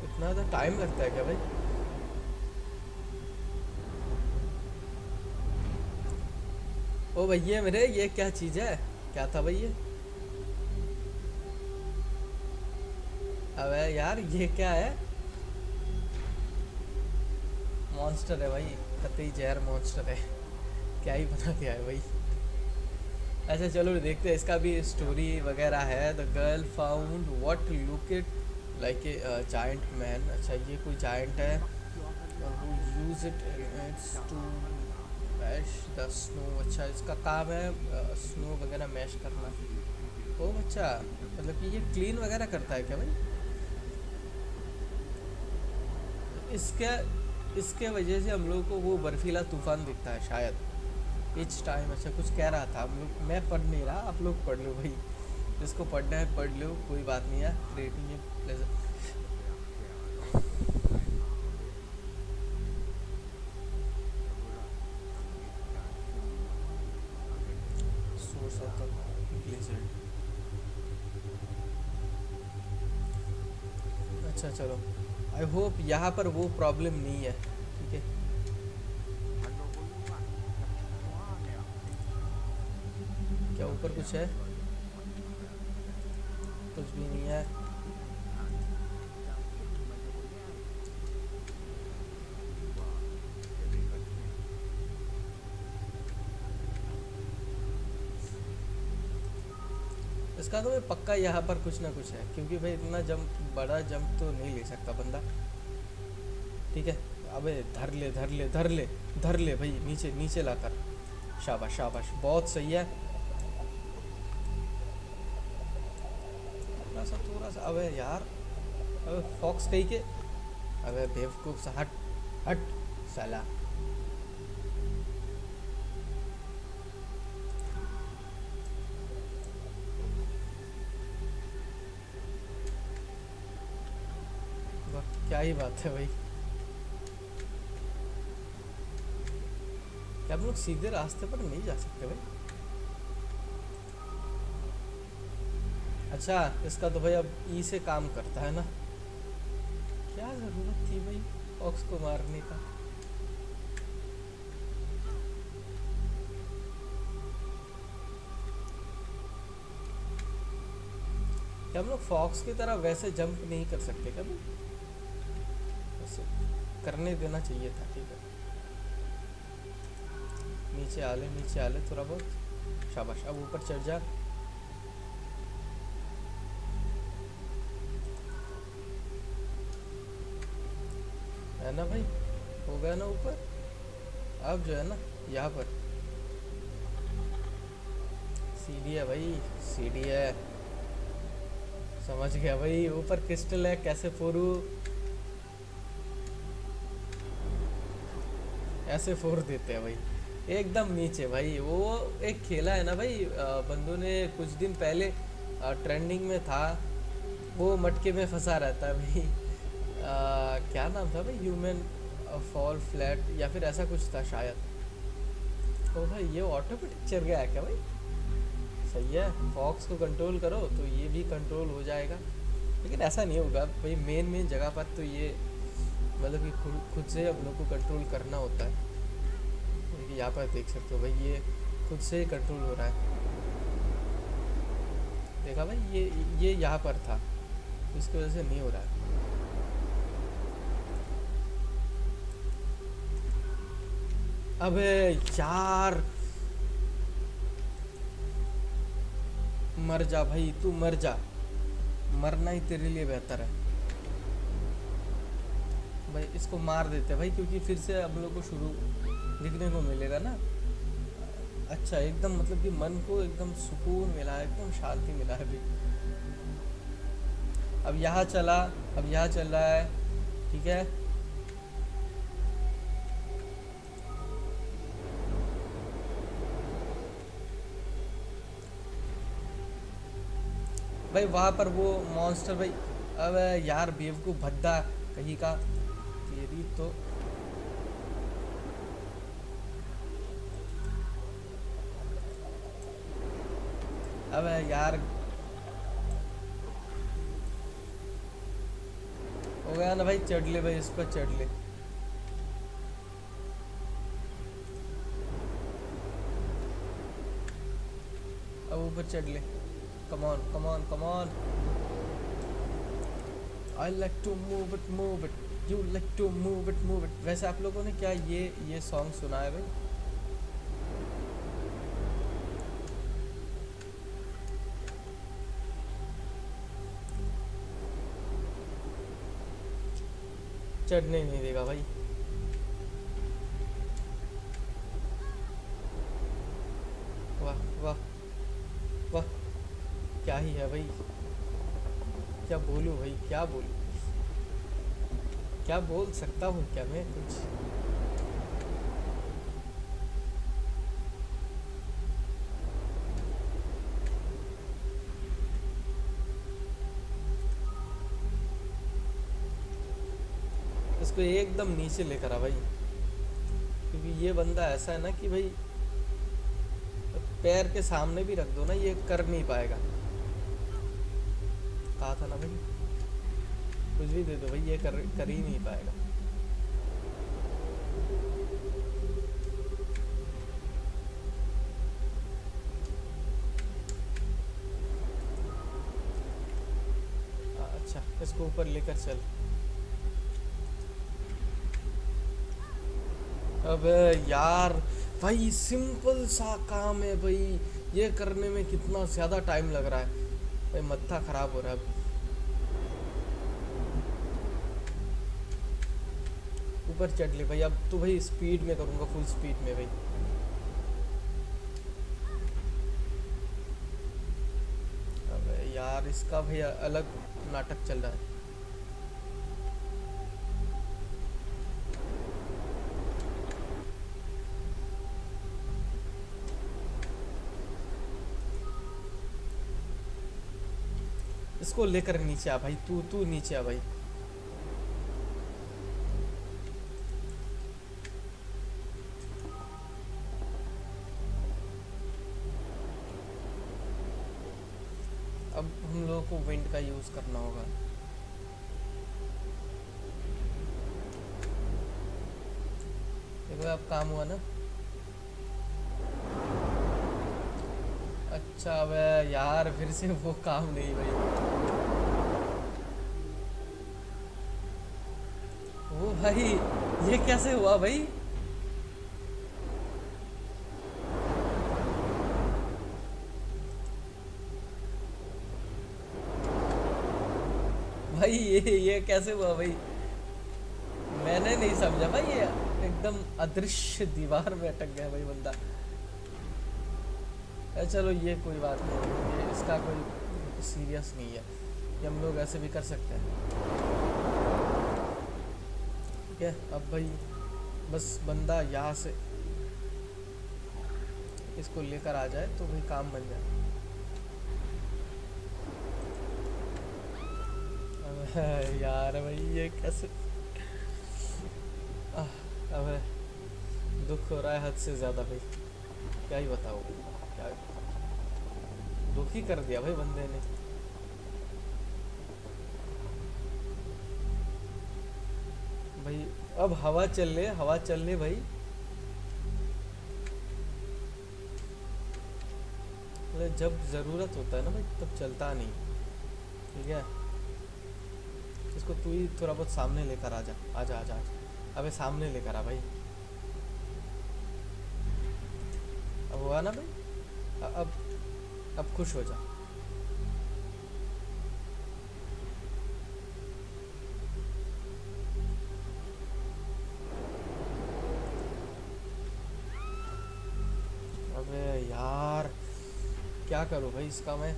इतना ज़्यादा टाइम लगता है क्या भाई? भैया मेरे, ये क्या चीज़ है? क्या था भाई ये अबे यार, ये क्या है? मॉन्स्टर है भाई कतई जहर मॉन्स्टर है। क्या ही बना दिया है भाई। अच्छा चलो देखते हैं, इसका भी स्टोरी वगैरह है। The girl found what look it like a giant man अच्छा ये कोई जायंट है। Use it to mash the snow अच्छा इसका काम है स्नो वगैरह मैश करना। ओ अच्छा मतलब कि ये क्लीन वगैरह करता है क्या भाई? इसके इसके वजह से हम लोग को वो बर्फीला तूफ़ान दिखता है शायद। इच टाइम अच्छा कुछ कह रहा था, हम लोग, मैं पढ़ नहीं रहा, आप लोग पढ़ लो भाई। जिसको पढ़ना है पढ़ लो, कोई बात नहीं है क्रिएटिंग प्लेजर पर वो प्रॉब्लम नहीं है, ठीक है? क्या ऊपर कुछ है? कुछ भी नहीं है। इसका तो भाई पक्का यहाँ पर कुछ ना कुछ है, क्योंकि भाई इतना जंप बड़ा जंप तो नहीं ले सकता बंदा। ठीक है? अबे, धर ले धर ले धर ले धर ले भाई, नीचे नीचे लाकर। शाबाश शाबाश, बहुत सही है। थोड़ा सा थोड़ा सा, अबे यार, अबे फॉक्स कही के? अबे बेवकूफ़ सा, हट हट, साला। क्या ही बात है भाई। हम लोग सीधे रास्ते पर नहीं जा सकते भाई। अच्छा इसका तो भाई अब ई से काम करता है ना। क्या ज़रूरत थी भाई फॉक्स को मारने का? हम लोग फॉक्स की तरह वैसे जंप नहीं कर सकते कभी वैसे करने देना चाहिए था, ठीक है। नीचे आ ले, नीचे आ ले थोड़ा बहुत। शाबाश। अब ऊपर चढ़ जा। है ना भाई? हो गया ना ऊपर? अब जो है ना, यहाँ पर। सीढ़ी है भाई, सीढ़ी है। समझ गया भाई, ऊपर क्रिस्टल है, कैसे फोरू ऐसे फोड़ देते हैं भाई। एकदम नीचे भाई, वो एक खेला है ना भाई बंदों ने कुछ दिन पहले ट्रेंडिंग में था, वो मटके में फंसा रहता है भाई। क्या नाम था भाई ह्यूमन फॉल फ्लैट या फिर ऐसा कुछ था शायद। ओ भाई, ये ऑटोमेटिक चल गया है क्या भाई? सही है फॉक्स को कंट्रोल करो तो ये भी कंट्रोल हो जाएगा। लेकिन ऐसा नहीं होगा, भाई मेन मेन जगह पर तो ये मतलब कि खुद से लोग को कंट्रोल करना होता है। यहाँ पर देख सकते हो भाई, ये खुद से ही कंट्रोल हो रहा है। देखा भाई, ये ये यहाँ पर था, इसकी वजह से नहीं हो रहा है। अबे यार, मर जा भाई, तू मर जा। मरना ही तेरे लिए बेहतर है। भाई, इसको मार देते भाई, क्योंकि फिर से हम लोग को शुरू दिखने को मिलेगा ना। अच्छा एकदम मतलब कि मन को एकदम सुकून मिला है एकदम शांति मिला है भाई अब यहाँ चला, अब यहाँ चल रहा है, ठीक है? भाई, वहाँ पर वो मॉन्स्टर भाई, अब यार बेवकूफ़ भद्दा कहीं का तेरी तो अबे यार। हो गया ना भाई चढ़ ले भाई इस पर चढ़ ले अब ऊपर चढ़ ले कमान कमान कमान I like to move it, move it. You like to move it, move it. वैसे आप लोगों ने क्या ये ये सॉन्ग सुना है भाई? चढ़ने नहीं देगा भाई। वाह वाह वाह, क्या ही है भाई। क्या बोलूँ भाई, क्या बोलूँ? क्या बोल सकता हूँ क्या मैं कुछ इसको एकदम नीचे लेकर आ भाई। क्योंकि ये बंदा ऐसा है ना कि भाई, पैर के सामने भी रख दो ना, ये कर नहीं पाएगा। कहा था ना भाई? कुछ भी दे दो भाई, ये कर कर ही नहीं पाएगा। अच्छा इसको ऊपर लेकर चल। अबे यार। भाई सिंपल सा काम है भाई। ये करने में कितना ज़्यादा टाइम लग रहा है। भाई, मत्था खराब हो रहा है ऊपर चढ़ ले भाई। अब तो भाई स्पीड में करूँगा फुल स्पीड में भाई। अबे यार, इसका भाई अलग नाटक चल रहा है। इसको लेकर नीचे आ भाई, तू तू नीचे आ भाई। अब हम लोगों को विंड का यूज़ करना होगा। देखो अब काम हुआ ना? अच्छा अब यार, फिर से वो काम नहीं भाई। ओ भाई, ये कैसे हुआ भाई? भाई, ये ये कैसे हुआ भाई? मैंने नहीं समझा भाई, ये एकदम अदृश्य दीवार में अटक गया भाई बंदा। चलो ये कोई बात नहीं, ये इसका कोई सीरियस नहीं है। कि हम लोग ऐसे भी कर सकते हैं। ठीक है, अब भाई, बस बंदा यहाँ से इसको लेकर आ जाए तो भाई काम बन जाए। यार भाई ये कैसे? अब दुख हो रहा है हद से ज़्यादा भाई। क्या ही बताओ दुख कर दिया भाई बंदे ने। भाई, अब हवा चल ले हवा चल ले भाई। अरे जब ज़रूरत होता है ना भाई, तब चलता नहीं। ठीक है? इसको तू ही थोड़ा बहुत सामने लेकर आ जा आ जा आ जा। अबे सामने लेकर आ भाई। अब हुआ ना भाई? खुश हो जा। अबे यार, क्या करूँ भाई इसका मैं?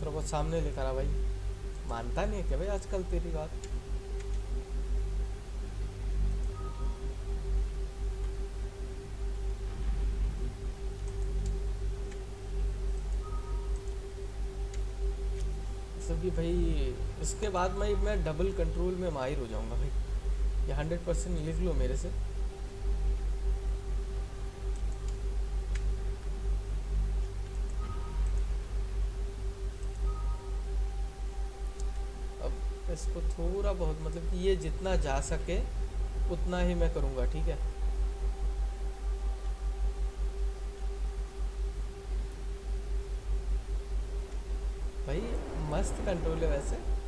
थोड़ा बहुत सामने लेकर आ भाई। मानता नहीं है क्या भाई आजकल तेरी बात? इसके बाद मैं मैं डबल कंट्रोल में माहिर हो जाऊँगा भाई। ये हंड्रेड परसेंट लिख लो मेरे से। अब इसको थोड़ा बहुत मतलब कि ये जितना जा सके, उतना ही मैं करूँगा, ठीक है? भाई, मस्त कंट्रोल है वैसे।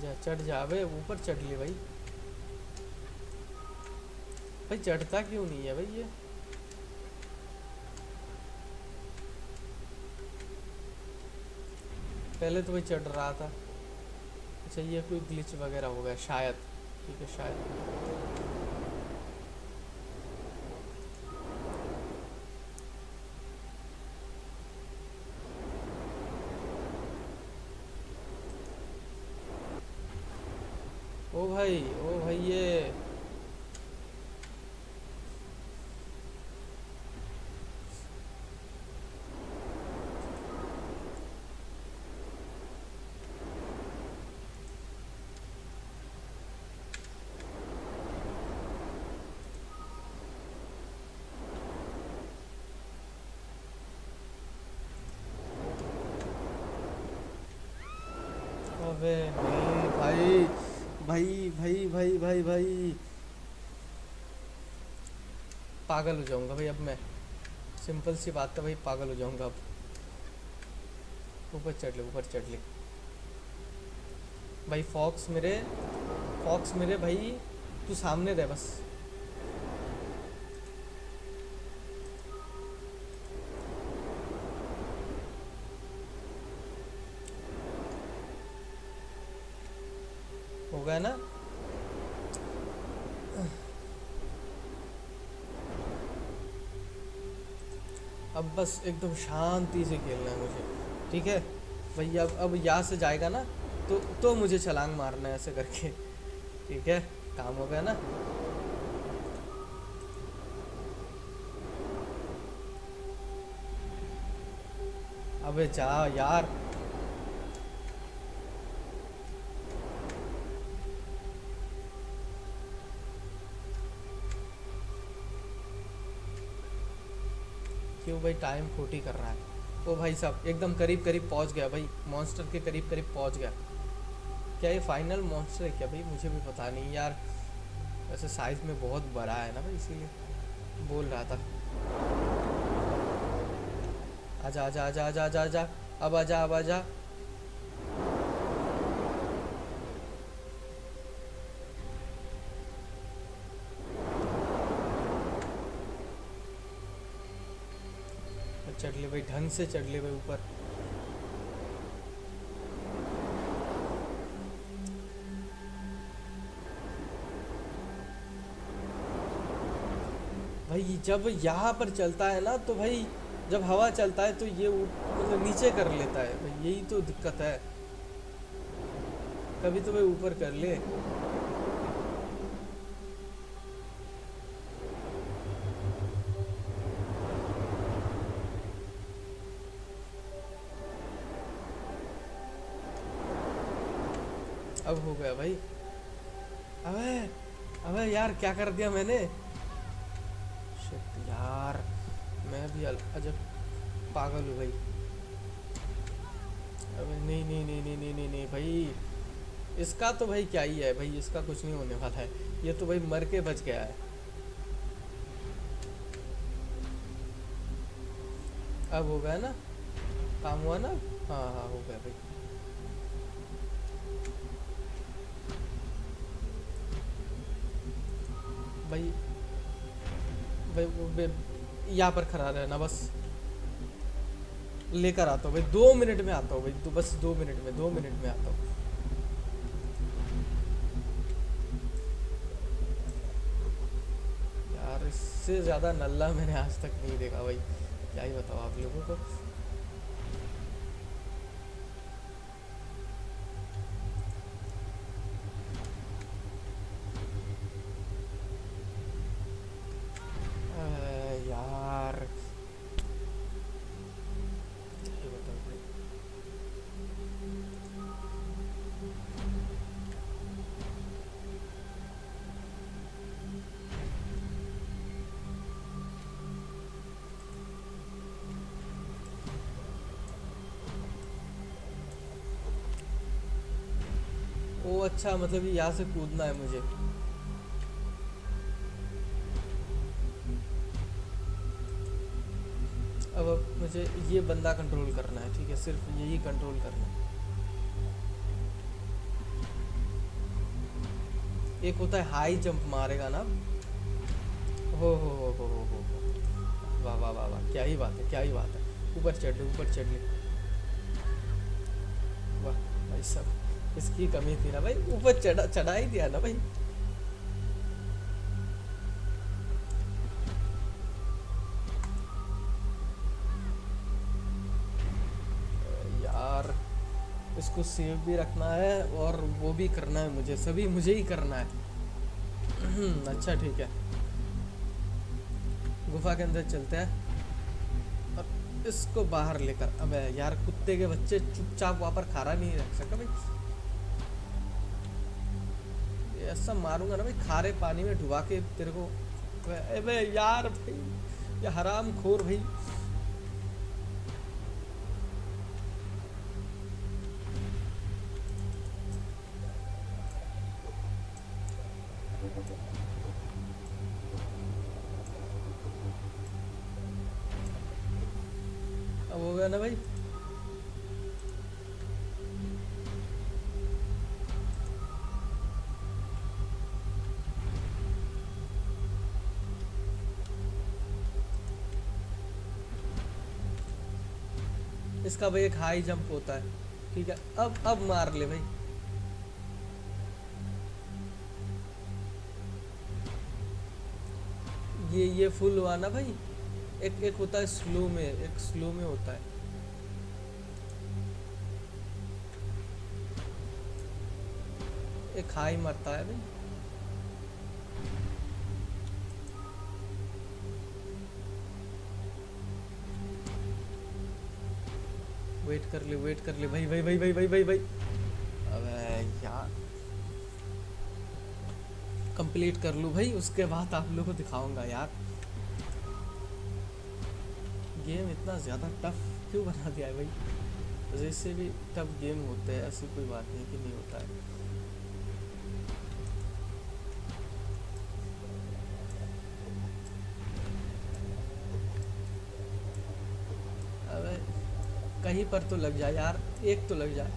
जा, चढ़ जा, अबे, ऊपर चढ़ ले भाई। भाई, चढ़ता क्यों नहीं है भाई ये? पहले तो भाई चढ़ रहा था। अच्छा ये कोई ग्लिच वगैरह हो गया शायद, ठीक है, शायद ओ भाई ओ भाई ये अबे नहीं भाई भाई भाई भाई भाई भाई। पागल हो जाऊँगा भाई अब मैं। सिंपल सी बात है भाई, पागल हो जाऊँगा अब। ऊपर चढ़ ले, ऊपर चढ़ ले। भाई, फॉक्स मेरे फॉक्स मेरे भाई, तू सामने रह बस। बस एकदम शांति से खेलना है मुझे। ठीक है? भैया अब अब यहाँ से जाएगा ना तो तो मुझे छलांग मारना है ऐसे करके। ठीक है? काम हो गया ना? अबे जा यार। क्यों भाई टाइम खोटी कर रहा है। ओ भाई साहब, एकदम करीब करीब पहुँच गया भाई मॉन्स्टर के करीब करीब पहुँच गया। क्या ये फाइनल मॉन्स्टर है क्या भाई? मुझे भी पता नहीं यार। वैसे साइज़ में बहुत बड़ा है ना भाई, इसीलिए बोल रहा था। आजा आजा आजा आजा आजा आजा। अब आजा अब आजा। चढ़ ले भाई, ढंग से चढ़ ले भाई ऊपर। भाई, जब यहाँ पर चलता है ना तो भाई, जब हवा चलता है तो ये मतलब नीचे कर लेता है। भाई, यही तो दिक्कत है। कभी तो भाई ऊपर कर ले। गया भाई। अबे अबे यार, क्या कर दिया मैंने? यार, मैं भी अजब पागल हूँ भाई। अबे नहीं नहीं नहीं नहीं नहीं नहीं नहीं भाई। इसका तो भाई क्या ही है भाई, इसका कुछ नहीं होने वाला है। ये तो भाई मर के बच गया है। अब हो गया ना? काम हुआ ना? हाँ हाँ हो गया भाई। यहाँ पर खड़ा रहना, बस। लेकर आता हूँ भाई, दो मिनट में आता हूँ भाई तो बस दो मिनट में, दो मिनट में आता हूँ। यार, इससे ज़्यादा नल्ला मैंने आज तक नहीं देखा भाई। क्या ही बताओ आप लोगों को। अच्छा मतलब ये यहाँ से कूदना है मुझे। अब मुझे ये बंदा कंट्रोल करना है, ठीक है? सिर्फ़ यही कंट्रोल करना है। एक होता है हाई जंप मारेगा ना? हो हो हो हो हो हो। वाह वाह वाह वाह, क्या ही बात है, क्या ही बात है। ऊपर चढ़ ऊपर चढ़ ले। वाह, भाई सब इसकी कमी थी ना भाई। ऊपर चढ़ा चढ़ा ही दिया ना भाई। यार, इसको सेव भी रखना है और वो भी करना है मुझे। सभी मुझे ही करना है। अच्छा ठीक है। गुफा के अंदर चलते हैं। और इसको बाहर लेकर। अबे यार, कुत्ते के बच्चे चुपचाप वहाँ पर खारा नहीं रख सकता भाई। ऐसा मारूँगा ना भाई, खारे पानी में डुबा के तेरे को। अबे यार भाई, ये हराम खोर भाई। इसका भाई एक हाई जंप होता है। ठीक है? अब अब मार ले भाई। ये ये फुल हुआ ना भाई, एक एक होता है स्लो में, एक स्लो में होता है। एक हाई मरता है भाई। वेट कर ले वेट कर ले। भाई भाई भाई भाई भाई भाई भाई। अबे यार। कंप्लीट कर लूँ भाई, उसके बाद आप लोगों को दिखाऊँगा यार। गेम इतना ज़्यादा टफ क्यों बना दिया है भाई? जैसे भी टफ गेम होते हैं, ऐसी कोई बात नहीं कि नहीं होता है। कहीं पर तो लग जाए यार, एक तो लग जाए।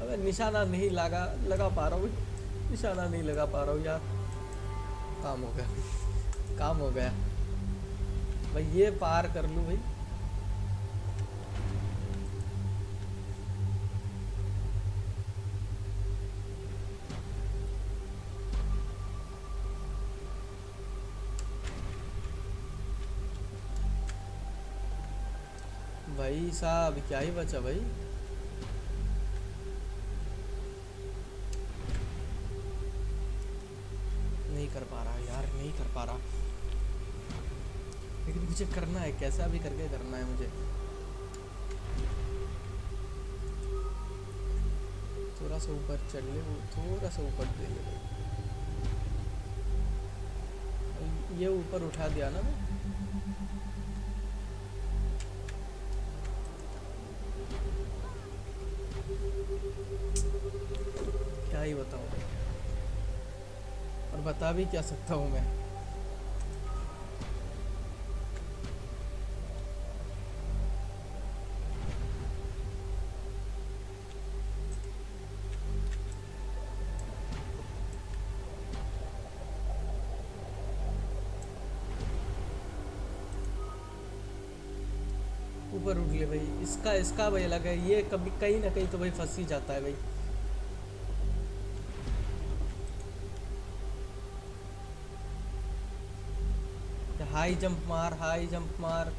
अबे निशाना नहीं लगा लगा पा रहा हूँ निशाना नहीं लगा पा रहा हूँ यार। काम हो गया। काम हो गया। भाई ये पार कर लूँ भाई। भाई साहब, क्या ही बचा भाई? नहीं कर पा रहा यार, नहीं कर पा रहा। लेकिन मुझे करना है, कैसा भी करके करना है मुझे। थोड़ा सा ऊपर चढ़ ले, वो थोड़ा सा ऊपर दे ये ऊपर उठा दिया ना मैं क्या ही बताऊँ और बता भी क्या सकता हूँ मैं? ऊपर उठ ले भाई। इसका इसका भाई अलग है। ये कभी कहीं ना कहीं तो भाई फंस ही जाता है भाई। हाई जंप मार, हाई जंप मार।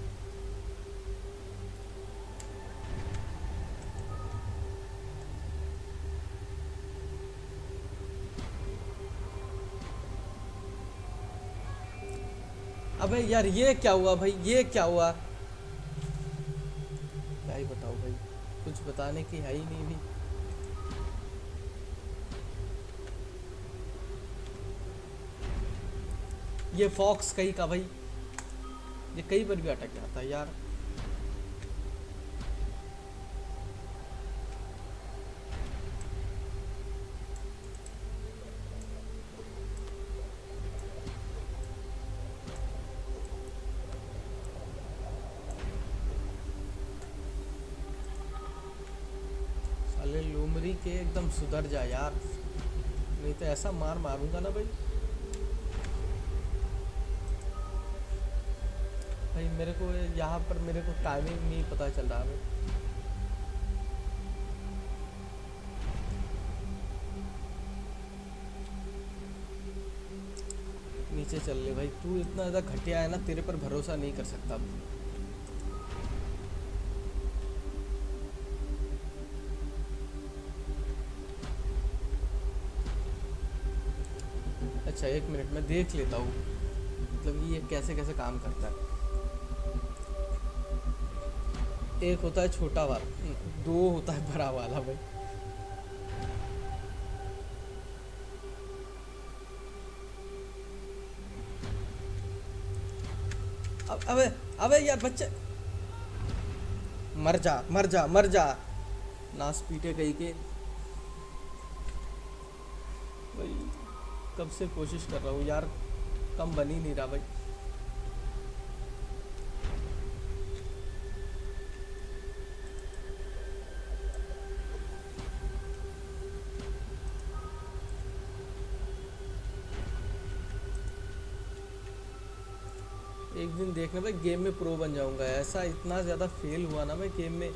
अबे यार ये क्या हुआ भाई? ये क्या हुआ? क्या ही बताओ भाई? कुछ बताने की है ही नहीं भी ये फॉक्स कहीं का भाई? ये कहीं पर भी अटक जाता है यार। साले लूमरी के एकदम सुधर जा यार। नहीं तो ऐसा मार मारूँगा ना भाई। मेरे को यहाँ पर मेरे को टाइमिंग नहीं पता चल रहा भाई नीचे चल ले भाई, तू इतना ज़्यादा घटिया है ना, तेरे पर भरोसा नहीं कर सकता अच्छा एक मिनट, में देख लेता हूँ। मतलब ये कैसे कैसे काम करता है। एक होता है छोटा वाला दो होता है बड़ा वाला भाई। अब, अबे अबे यार बच्चे मर जा मर जा मर जा। नास पीटे कहीं के। भाई, कब से कोशिश कर रहा हूँ यार, कम बन ही नहीं रहा भाई। एक दिन देखना भाई गेम में प्रो बन जाऊँगा। ऐसा इतना ज़्यादा फेल हुआ ना मैं गेम में।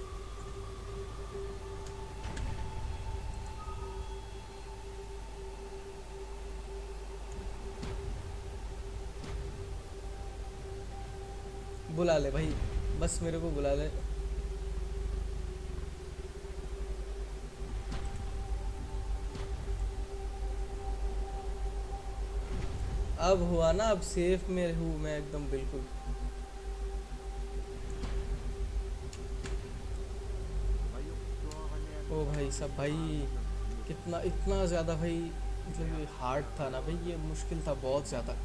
बुला ले भाई। बस मेरे को बुला ले। अब हुआ ना, अब सेफ़ में हूँ मैं एकदम बिल्कुल। ओ भाई, सब भाई, कितना, इतना ज़्यादा भाई मतलब हार्ड था ना भाई, ये मुश्किल था बहुत ज़्यादा।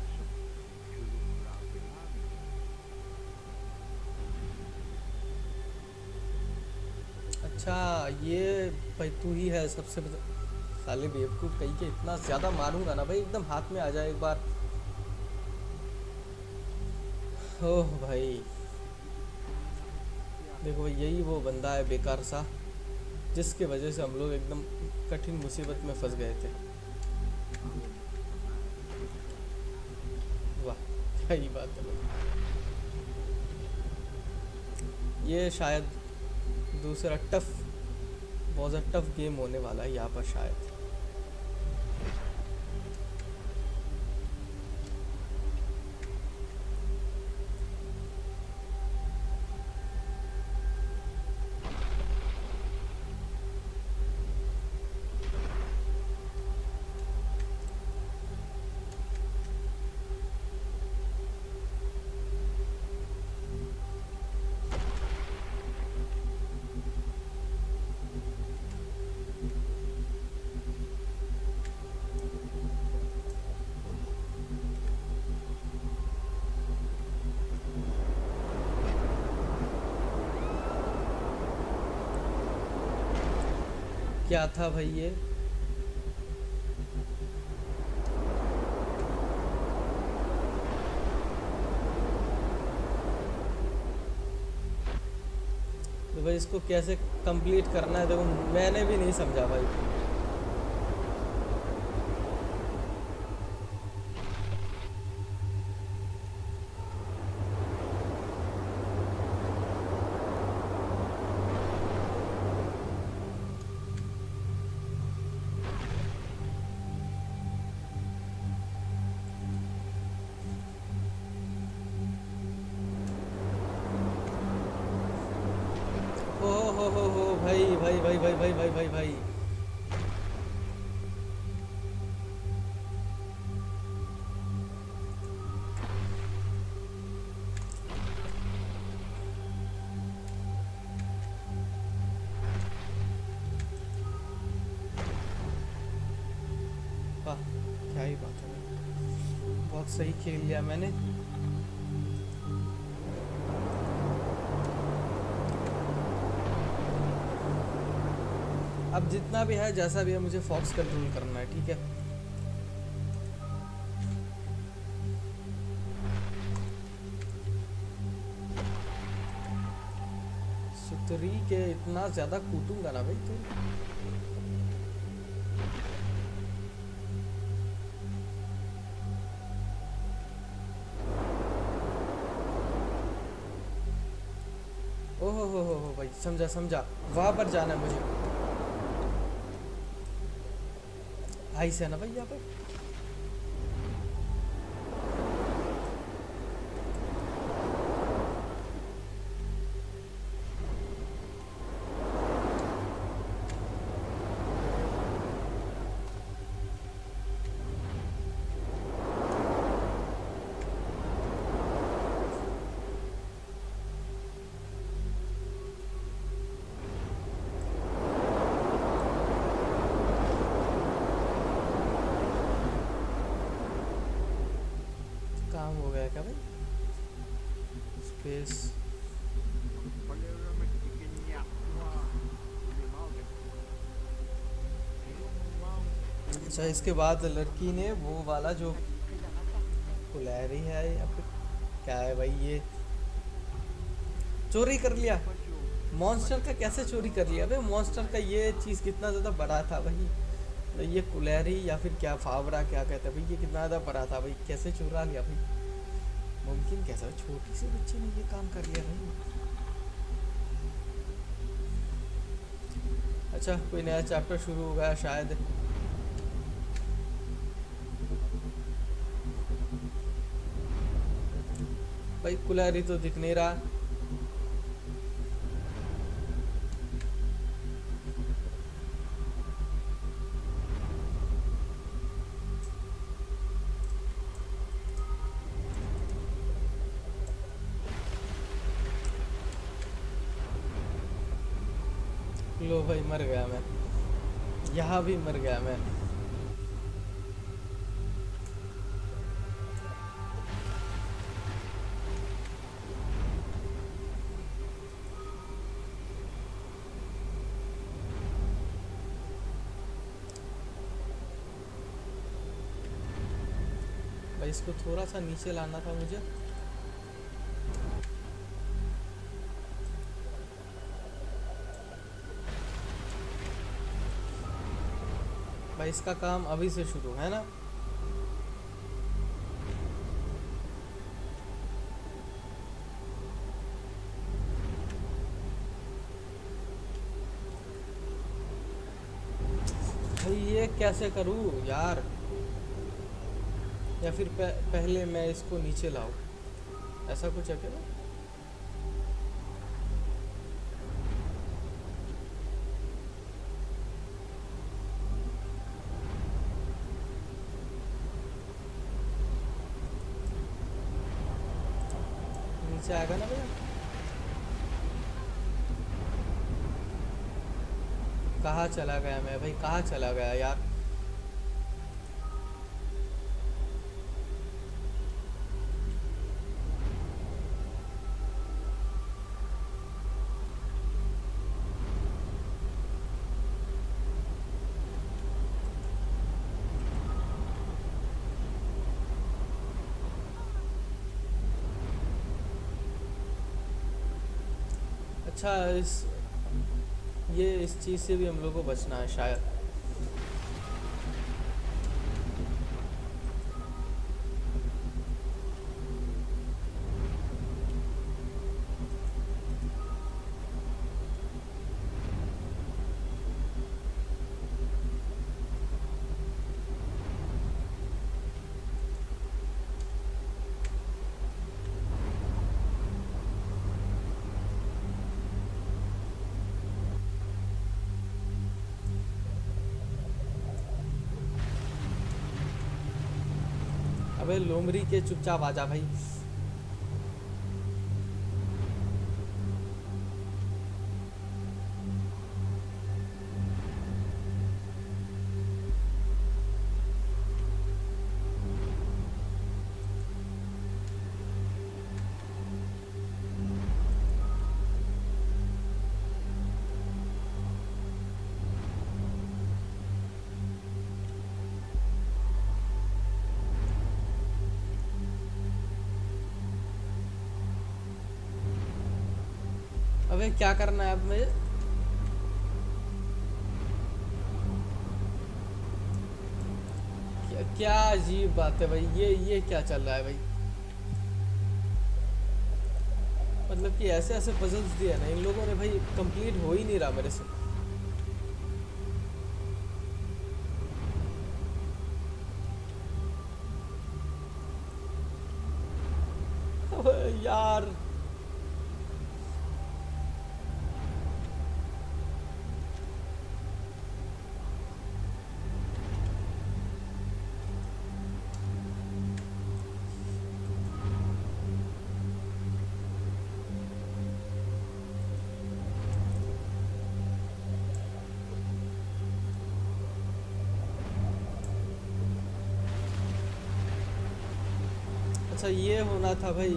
अच्छा ये भाई तू ही है सबसे साले बेवकूफ़ कहीं के इतना ज़्यादा मारूँगा ना भाई, एकदम हाथ में आ जाए एक बार। ओह भाई। देखो, यही वो बंदा है बेकार सा, जिसके वजह से हम लोग एकदम कठिन मुसीबत में फंस गए थे। वाह, क्या ही बात है ये शायद दूसरा टफ, बहुत टफ गेम होने वाला है यहाँ पर शायद। क्या था भाई ये? तो भाई इसको कैसे कंप्लीट करना है? देखो, मैंने भी नहीं समझा भाई। हो हो हो, भाई भाई भाई भाई भाई भाई भाई भाई। क्या ही बात है। बहुत सही खेल लिया मैंने। जितना भी है, जैसा भी है, मुझे फॉक्स कंट्रोल करना है, ठीक है? सुतरी के इतना ज़्यादा कूटूँगा ना भाई तो। समझा समझा। वहाँ पर जाना है मुझे। आइस है ना भाई यहाँ पे? अच्छा इसके बाद लड़की ने वो वाला जो कुलहरी है, या फिर क्या है भाई ये? चोरी कर लिया। मॉन्स्टर का कैसे चोरी कर लिया? भाई मॉन्स्टर का ये चीज़ कितना ज़्यादा बड़ा था भाई। तो ये कुलहरी या फिर क्या, फावड़ा क्या कहते हैं भाई, ये कितना ज़्यादा बड़ा था भाई। कैसे चुरा लिया भाई? मुमकिन कैसा छोटी सी बच्चे ने ये काम कर लिया भाई। अच्छा कोई नया चैप्टर शुरू हो गया शायद। भाई कुलहरी तो दिख नहीं रहा। लो भाई मर गया मैं। यहाँ भी मर गया मैं। इसको थोड़ा सा नीचे लाना था मुझे। भाई, इसका काम अभी से शुरू, है ना? भाई, ये कैसे करूँ यार? या फिर पह, पहले मैं इसको नीचे लाऊं? ऐसा कुछ है क्या? ना नीचे आएगा ना भैया? कहाँ चला गया मैं? भाई कहाँ चला गया यार? अच्छा इस ये इस चीज़ से भी हम लोग को बचना है शायद। लोमड़ी के चुपचाप आजा भाई। अबे क्या करना है अब मुझे? क्या, क्या अजीब बात है भाई ये ये क्या चल रहा है भाई? मतलब कि ऐसे ऐसे पजल्स दिए ना इन लोगों ने भाई कंप्लीट हो ही नहीं रहा मेरे से। होना था भाई।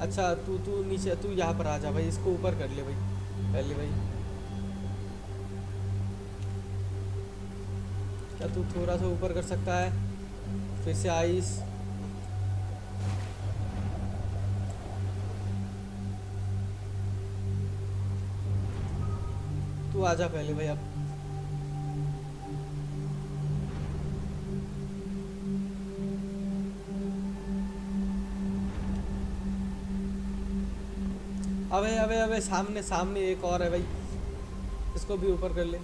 अच्छा तू तू नीचे, तू यहाँ पर आ जा भाई, इसको ऊपर कर ले भाई पहले भाई। क्या तू थोड़ा सा ऊपर कर सकता है? फिर से आइस तू आ जा पहले भाई, अब। अबे अबे अबे सामने सामने एक और है भाई। इसको भी ऊपर कर ले।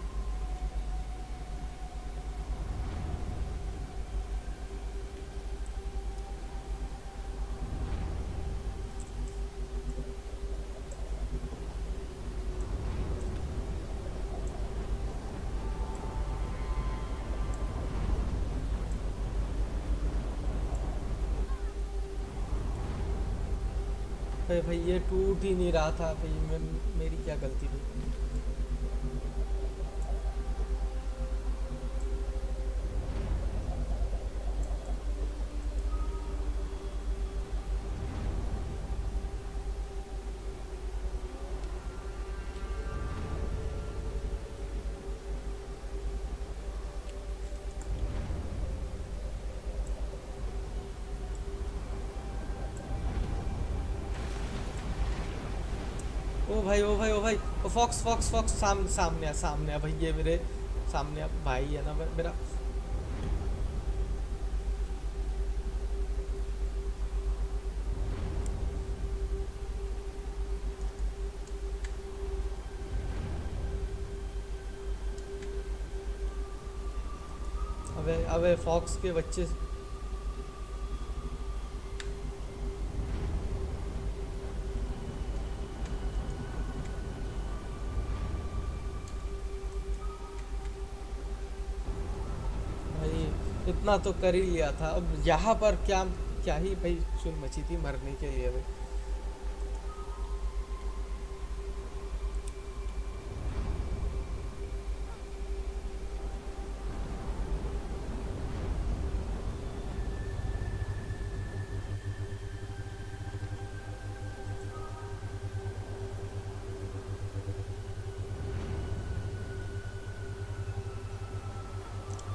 भाई, ये टूट ही नहीं रहा था भाई मैं मेरी क्या गलती थी ओ भाई, ओ भाई ओ भाई, ओ फॉक्स फॉक्स फॉक्स सामने सामने आ सामने आ भाई, ये मेरे सामने आ भाई है ना मेरा। अबे अबे फॉक्स के बच्चे भाई इतना तो कर ही लिया था। अब यहाँ पर क्या क्या ही भाई चुन मची थी मरने के लिए भाई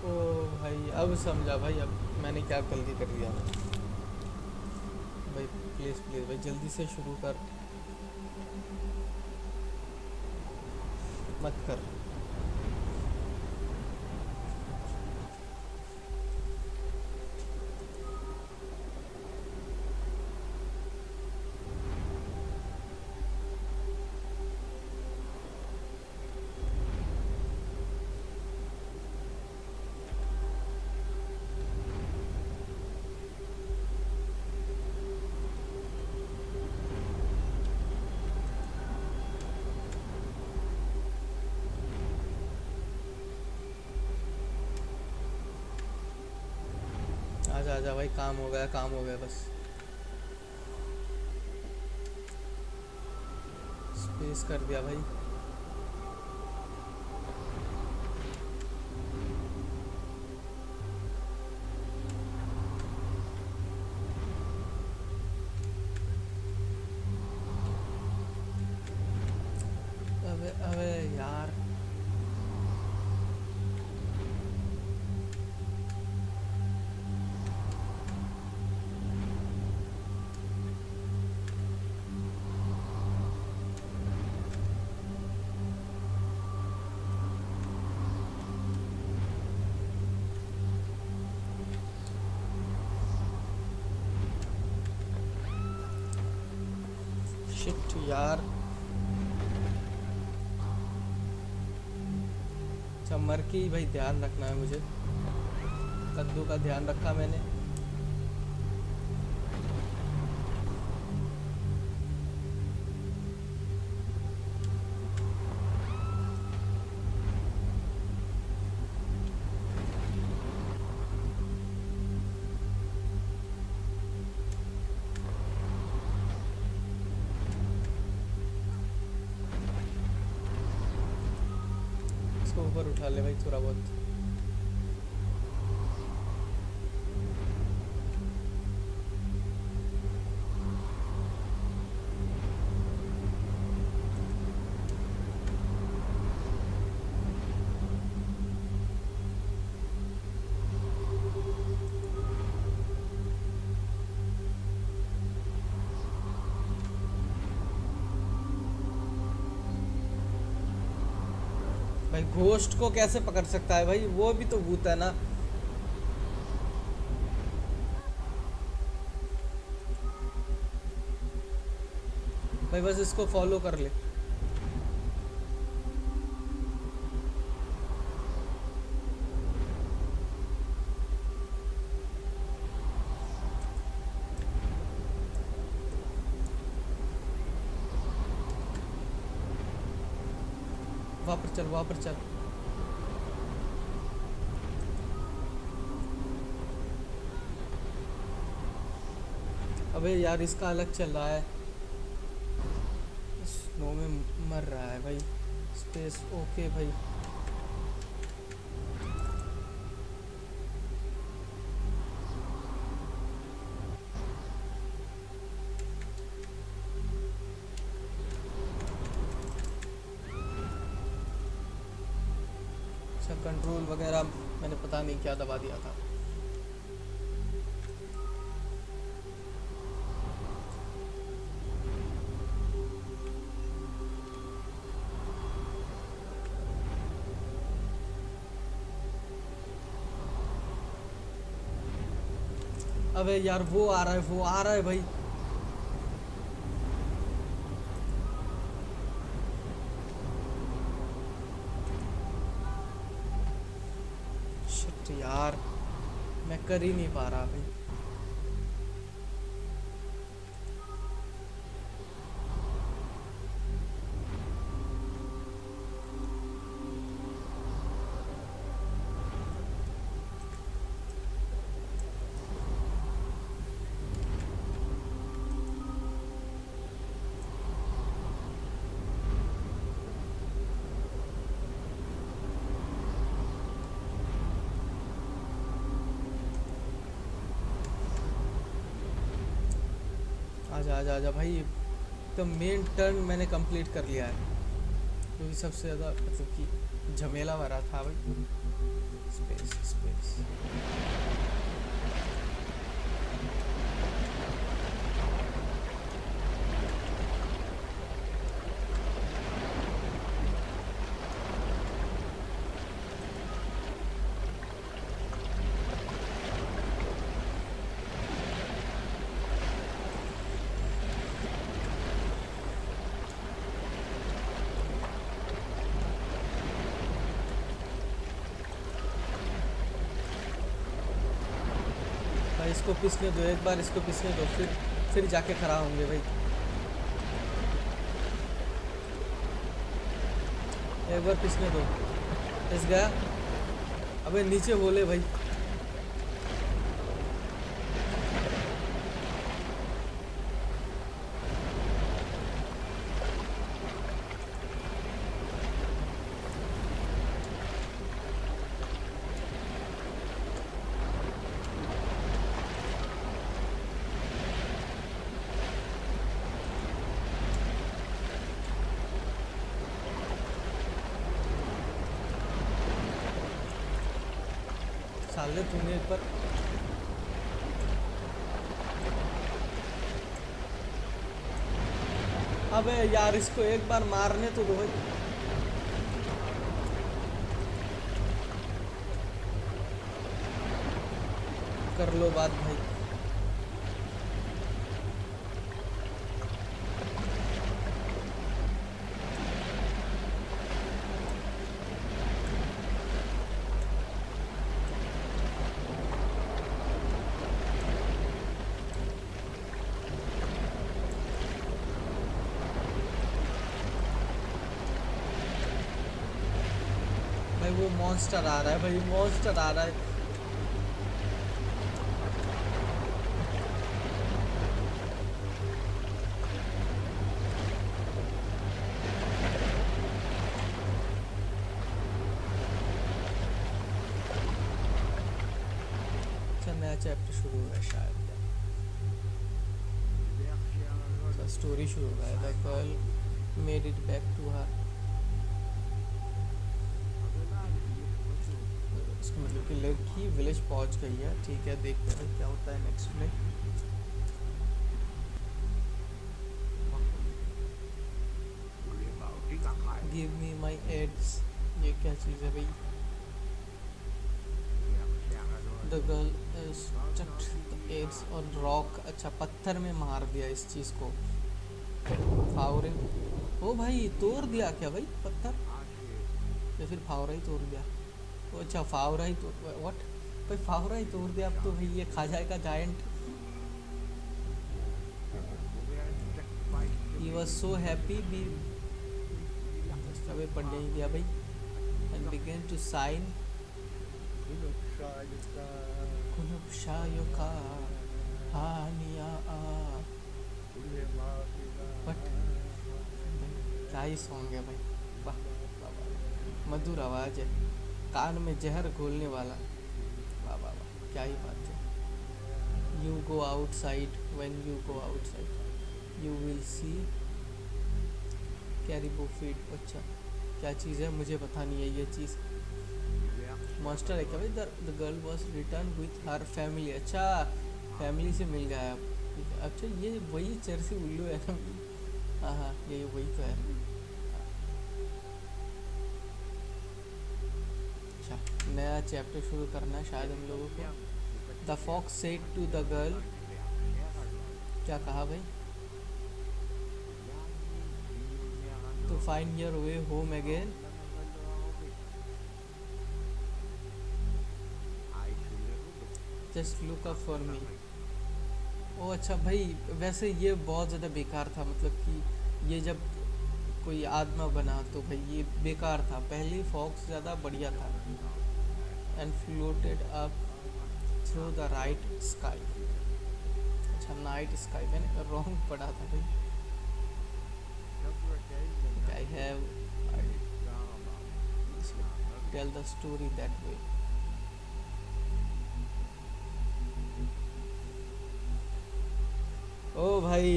ओ भाई अब समझा, भाई, अब मैंने क्या गलती कर दिया? भाई प्लीज़ प्लीज़ भाई, जल्दी से शुरू कर। मत कर। आजा भाई काम हो गया काम हो गया बस। स्पेस कर दिया भाई। यार। अच्छा मर के भाई ध्यान रखना है मुझे। कद्दू का ध्यान रखा मैंने। भाई, घोस्ट को कैसे पकड़ सकता है भाई? वो भी तो भूत है ना। भाई, बस इसको फॉलो कर ले वहाँ चल वहाँ पर चल। अबे यार, इसका अलग चल रहा है। स्नो में मर रहा है भाई। स्पेस ओके भाई। अबे यार वो आ रहा है, वो आ रहा है भाई। यार, मैं कर ही नहीं पा रहा भाई आजा आजा, भाई तो मेन टर्न मैंने कंप्लीट कर लिया है। क्योंकि सबसे ज़्यादा मतलब कि झमेला भरा था भाई। स्पेस स्पेस इसको पिसने दो, एक बार इसको पिसने दो, फिर फिर जाके खड़ा होंगे भाई। एक बार पिसने दो। पिस गया? अबे नीचे बोले भाई साले तूने एक बार अबे यार इसको एक बार मारने तो दो भाई कर लो बात भाई भाई वो मॉन्स्टर आ रहा है भाई मॉन्स्टर आ रहा है। अच्छा नया चैप्टर शुरू हुआ है शायद। Story made it back to her मतलब कि लड़की विलेज पहुँच गई है। ठीक है, देखते हैं क्या होता है नेक्स्ट में। गिव मी माय एड्स ये क्या चीज़ है भाई? द गर्ल द एड्स और रॉक अच्छा पत्थर में मार दिया इस चीज़ को। फावरे ओ भाई, तोड़ दिया क्या भाई पत्थर? या फिर फावरा ही तोड़ दिया? ओ अच्छा फावरा ही तोड़ व्हाट भाई फावरा ही तोड़ दिया अब तो भाई, ये खा जाएगा जायंट ही वाज सो हैप्पी बी इसका पढ़ने ही दिया भाई। एंड बिगन टू साइन कुनुब शायोका हानिया आ बट क्या ही सॉन्ग है भाई वाह। मधुर आवाज़ है। कान में जहर घोलने वाला। वाह वाह वाह क्या ही बात है। You go outside when you go outside you will see caribou feed अच्छा क्या चीज़ है? मुझे पता नहीं है ये चीज़। मॉन्स्टर है क्या भाई? The girl was return with her family अच्छा फैमिली से मिल गया। है अच्छा ये वही चरसी उल्लू है ना? हाँ हाँ ये वही तो है। नया चैप्टर शुरू करना है शायद हम लोगों को। The fox said to the girl क्या कहा भाई? To find your way home again. Just look up for me. ओ अच्छा भाई, वैसे ये बहुत ज़्यादा बेकार था मतलब कि ये जब कोई आत्मा बना तो भाई ये बेकार था। पहले फॉक्स ज़्यादा बढ़िया था। And floated up through the right sky अच्छा नाइट स्काई मैंने रॉन्ग पढ़ा था भाई। I have tell the story that way. ओ भाई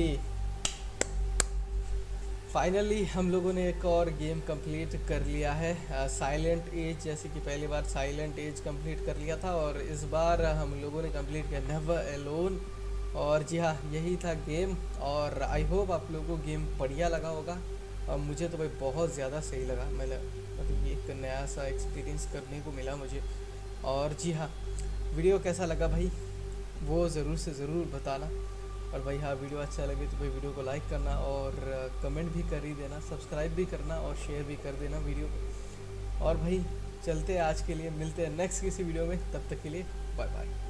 फाइनली हम लोगों ने एक और गेम कंप्लीट कर लिया है साइलेंट एज जैसे कि पहली बार साइलेंट एज कंप्लीट कर लिया था और इस बार हम लोगों ने कंप्लीट किया नेवर एलोन और जी हाँ यही था गेम और आई होप आप लोगों को गेम बढ़िया लगा होगा। और मुझे तो भाई बहुत ज़्यादा सही लगा। मैंने मतलब एक नया सा एक्सपीरियंस करने को मिला मुझे। और जी हाँ वीडियो कैसा लगा भाई? वो ज़रूर से ज़रूर बताना। और भाई हाँ वीडियो अच्छा लगे तो भाई वीडियो को लाइक करना और कमेंट भी कर ही देना सब्सक्राइब भी करना और शेयर भी कर देना वीडियो को। और भाई, चलते हैं आज के लिए, मिलते हैं नेक्स्ट किसी वीडियो में, तब तक के लिए बाय बाय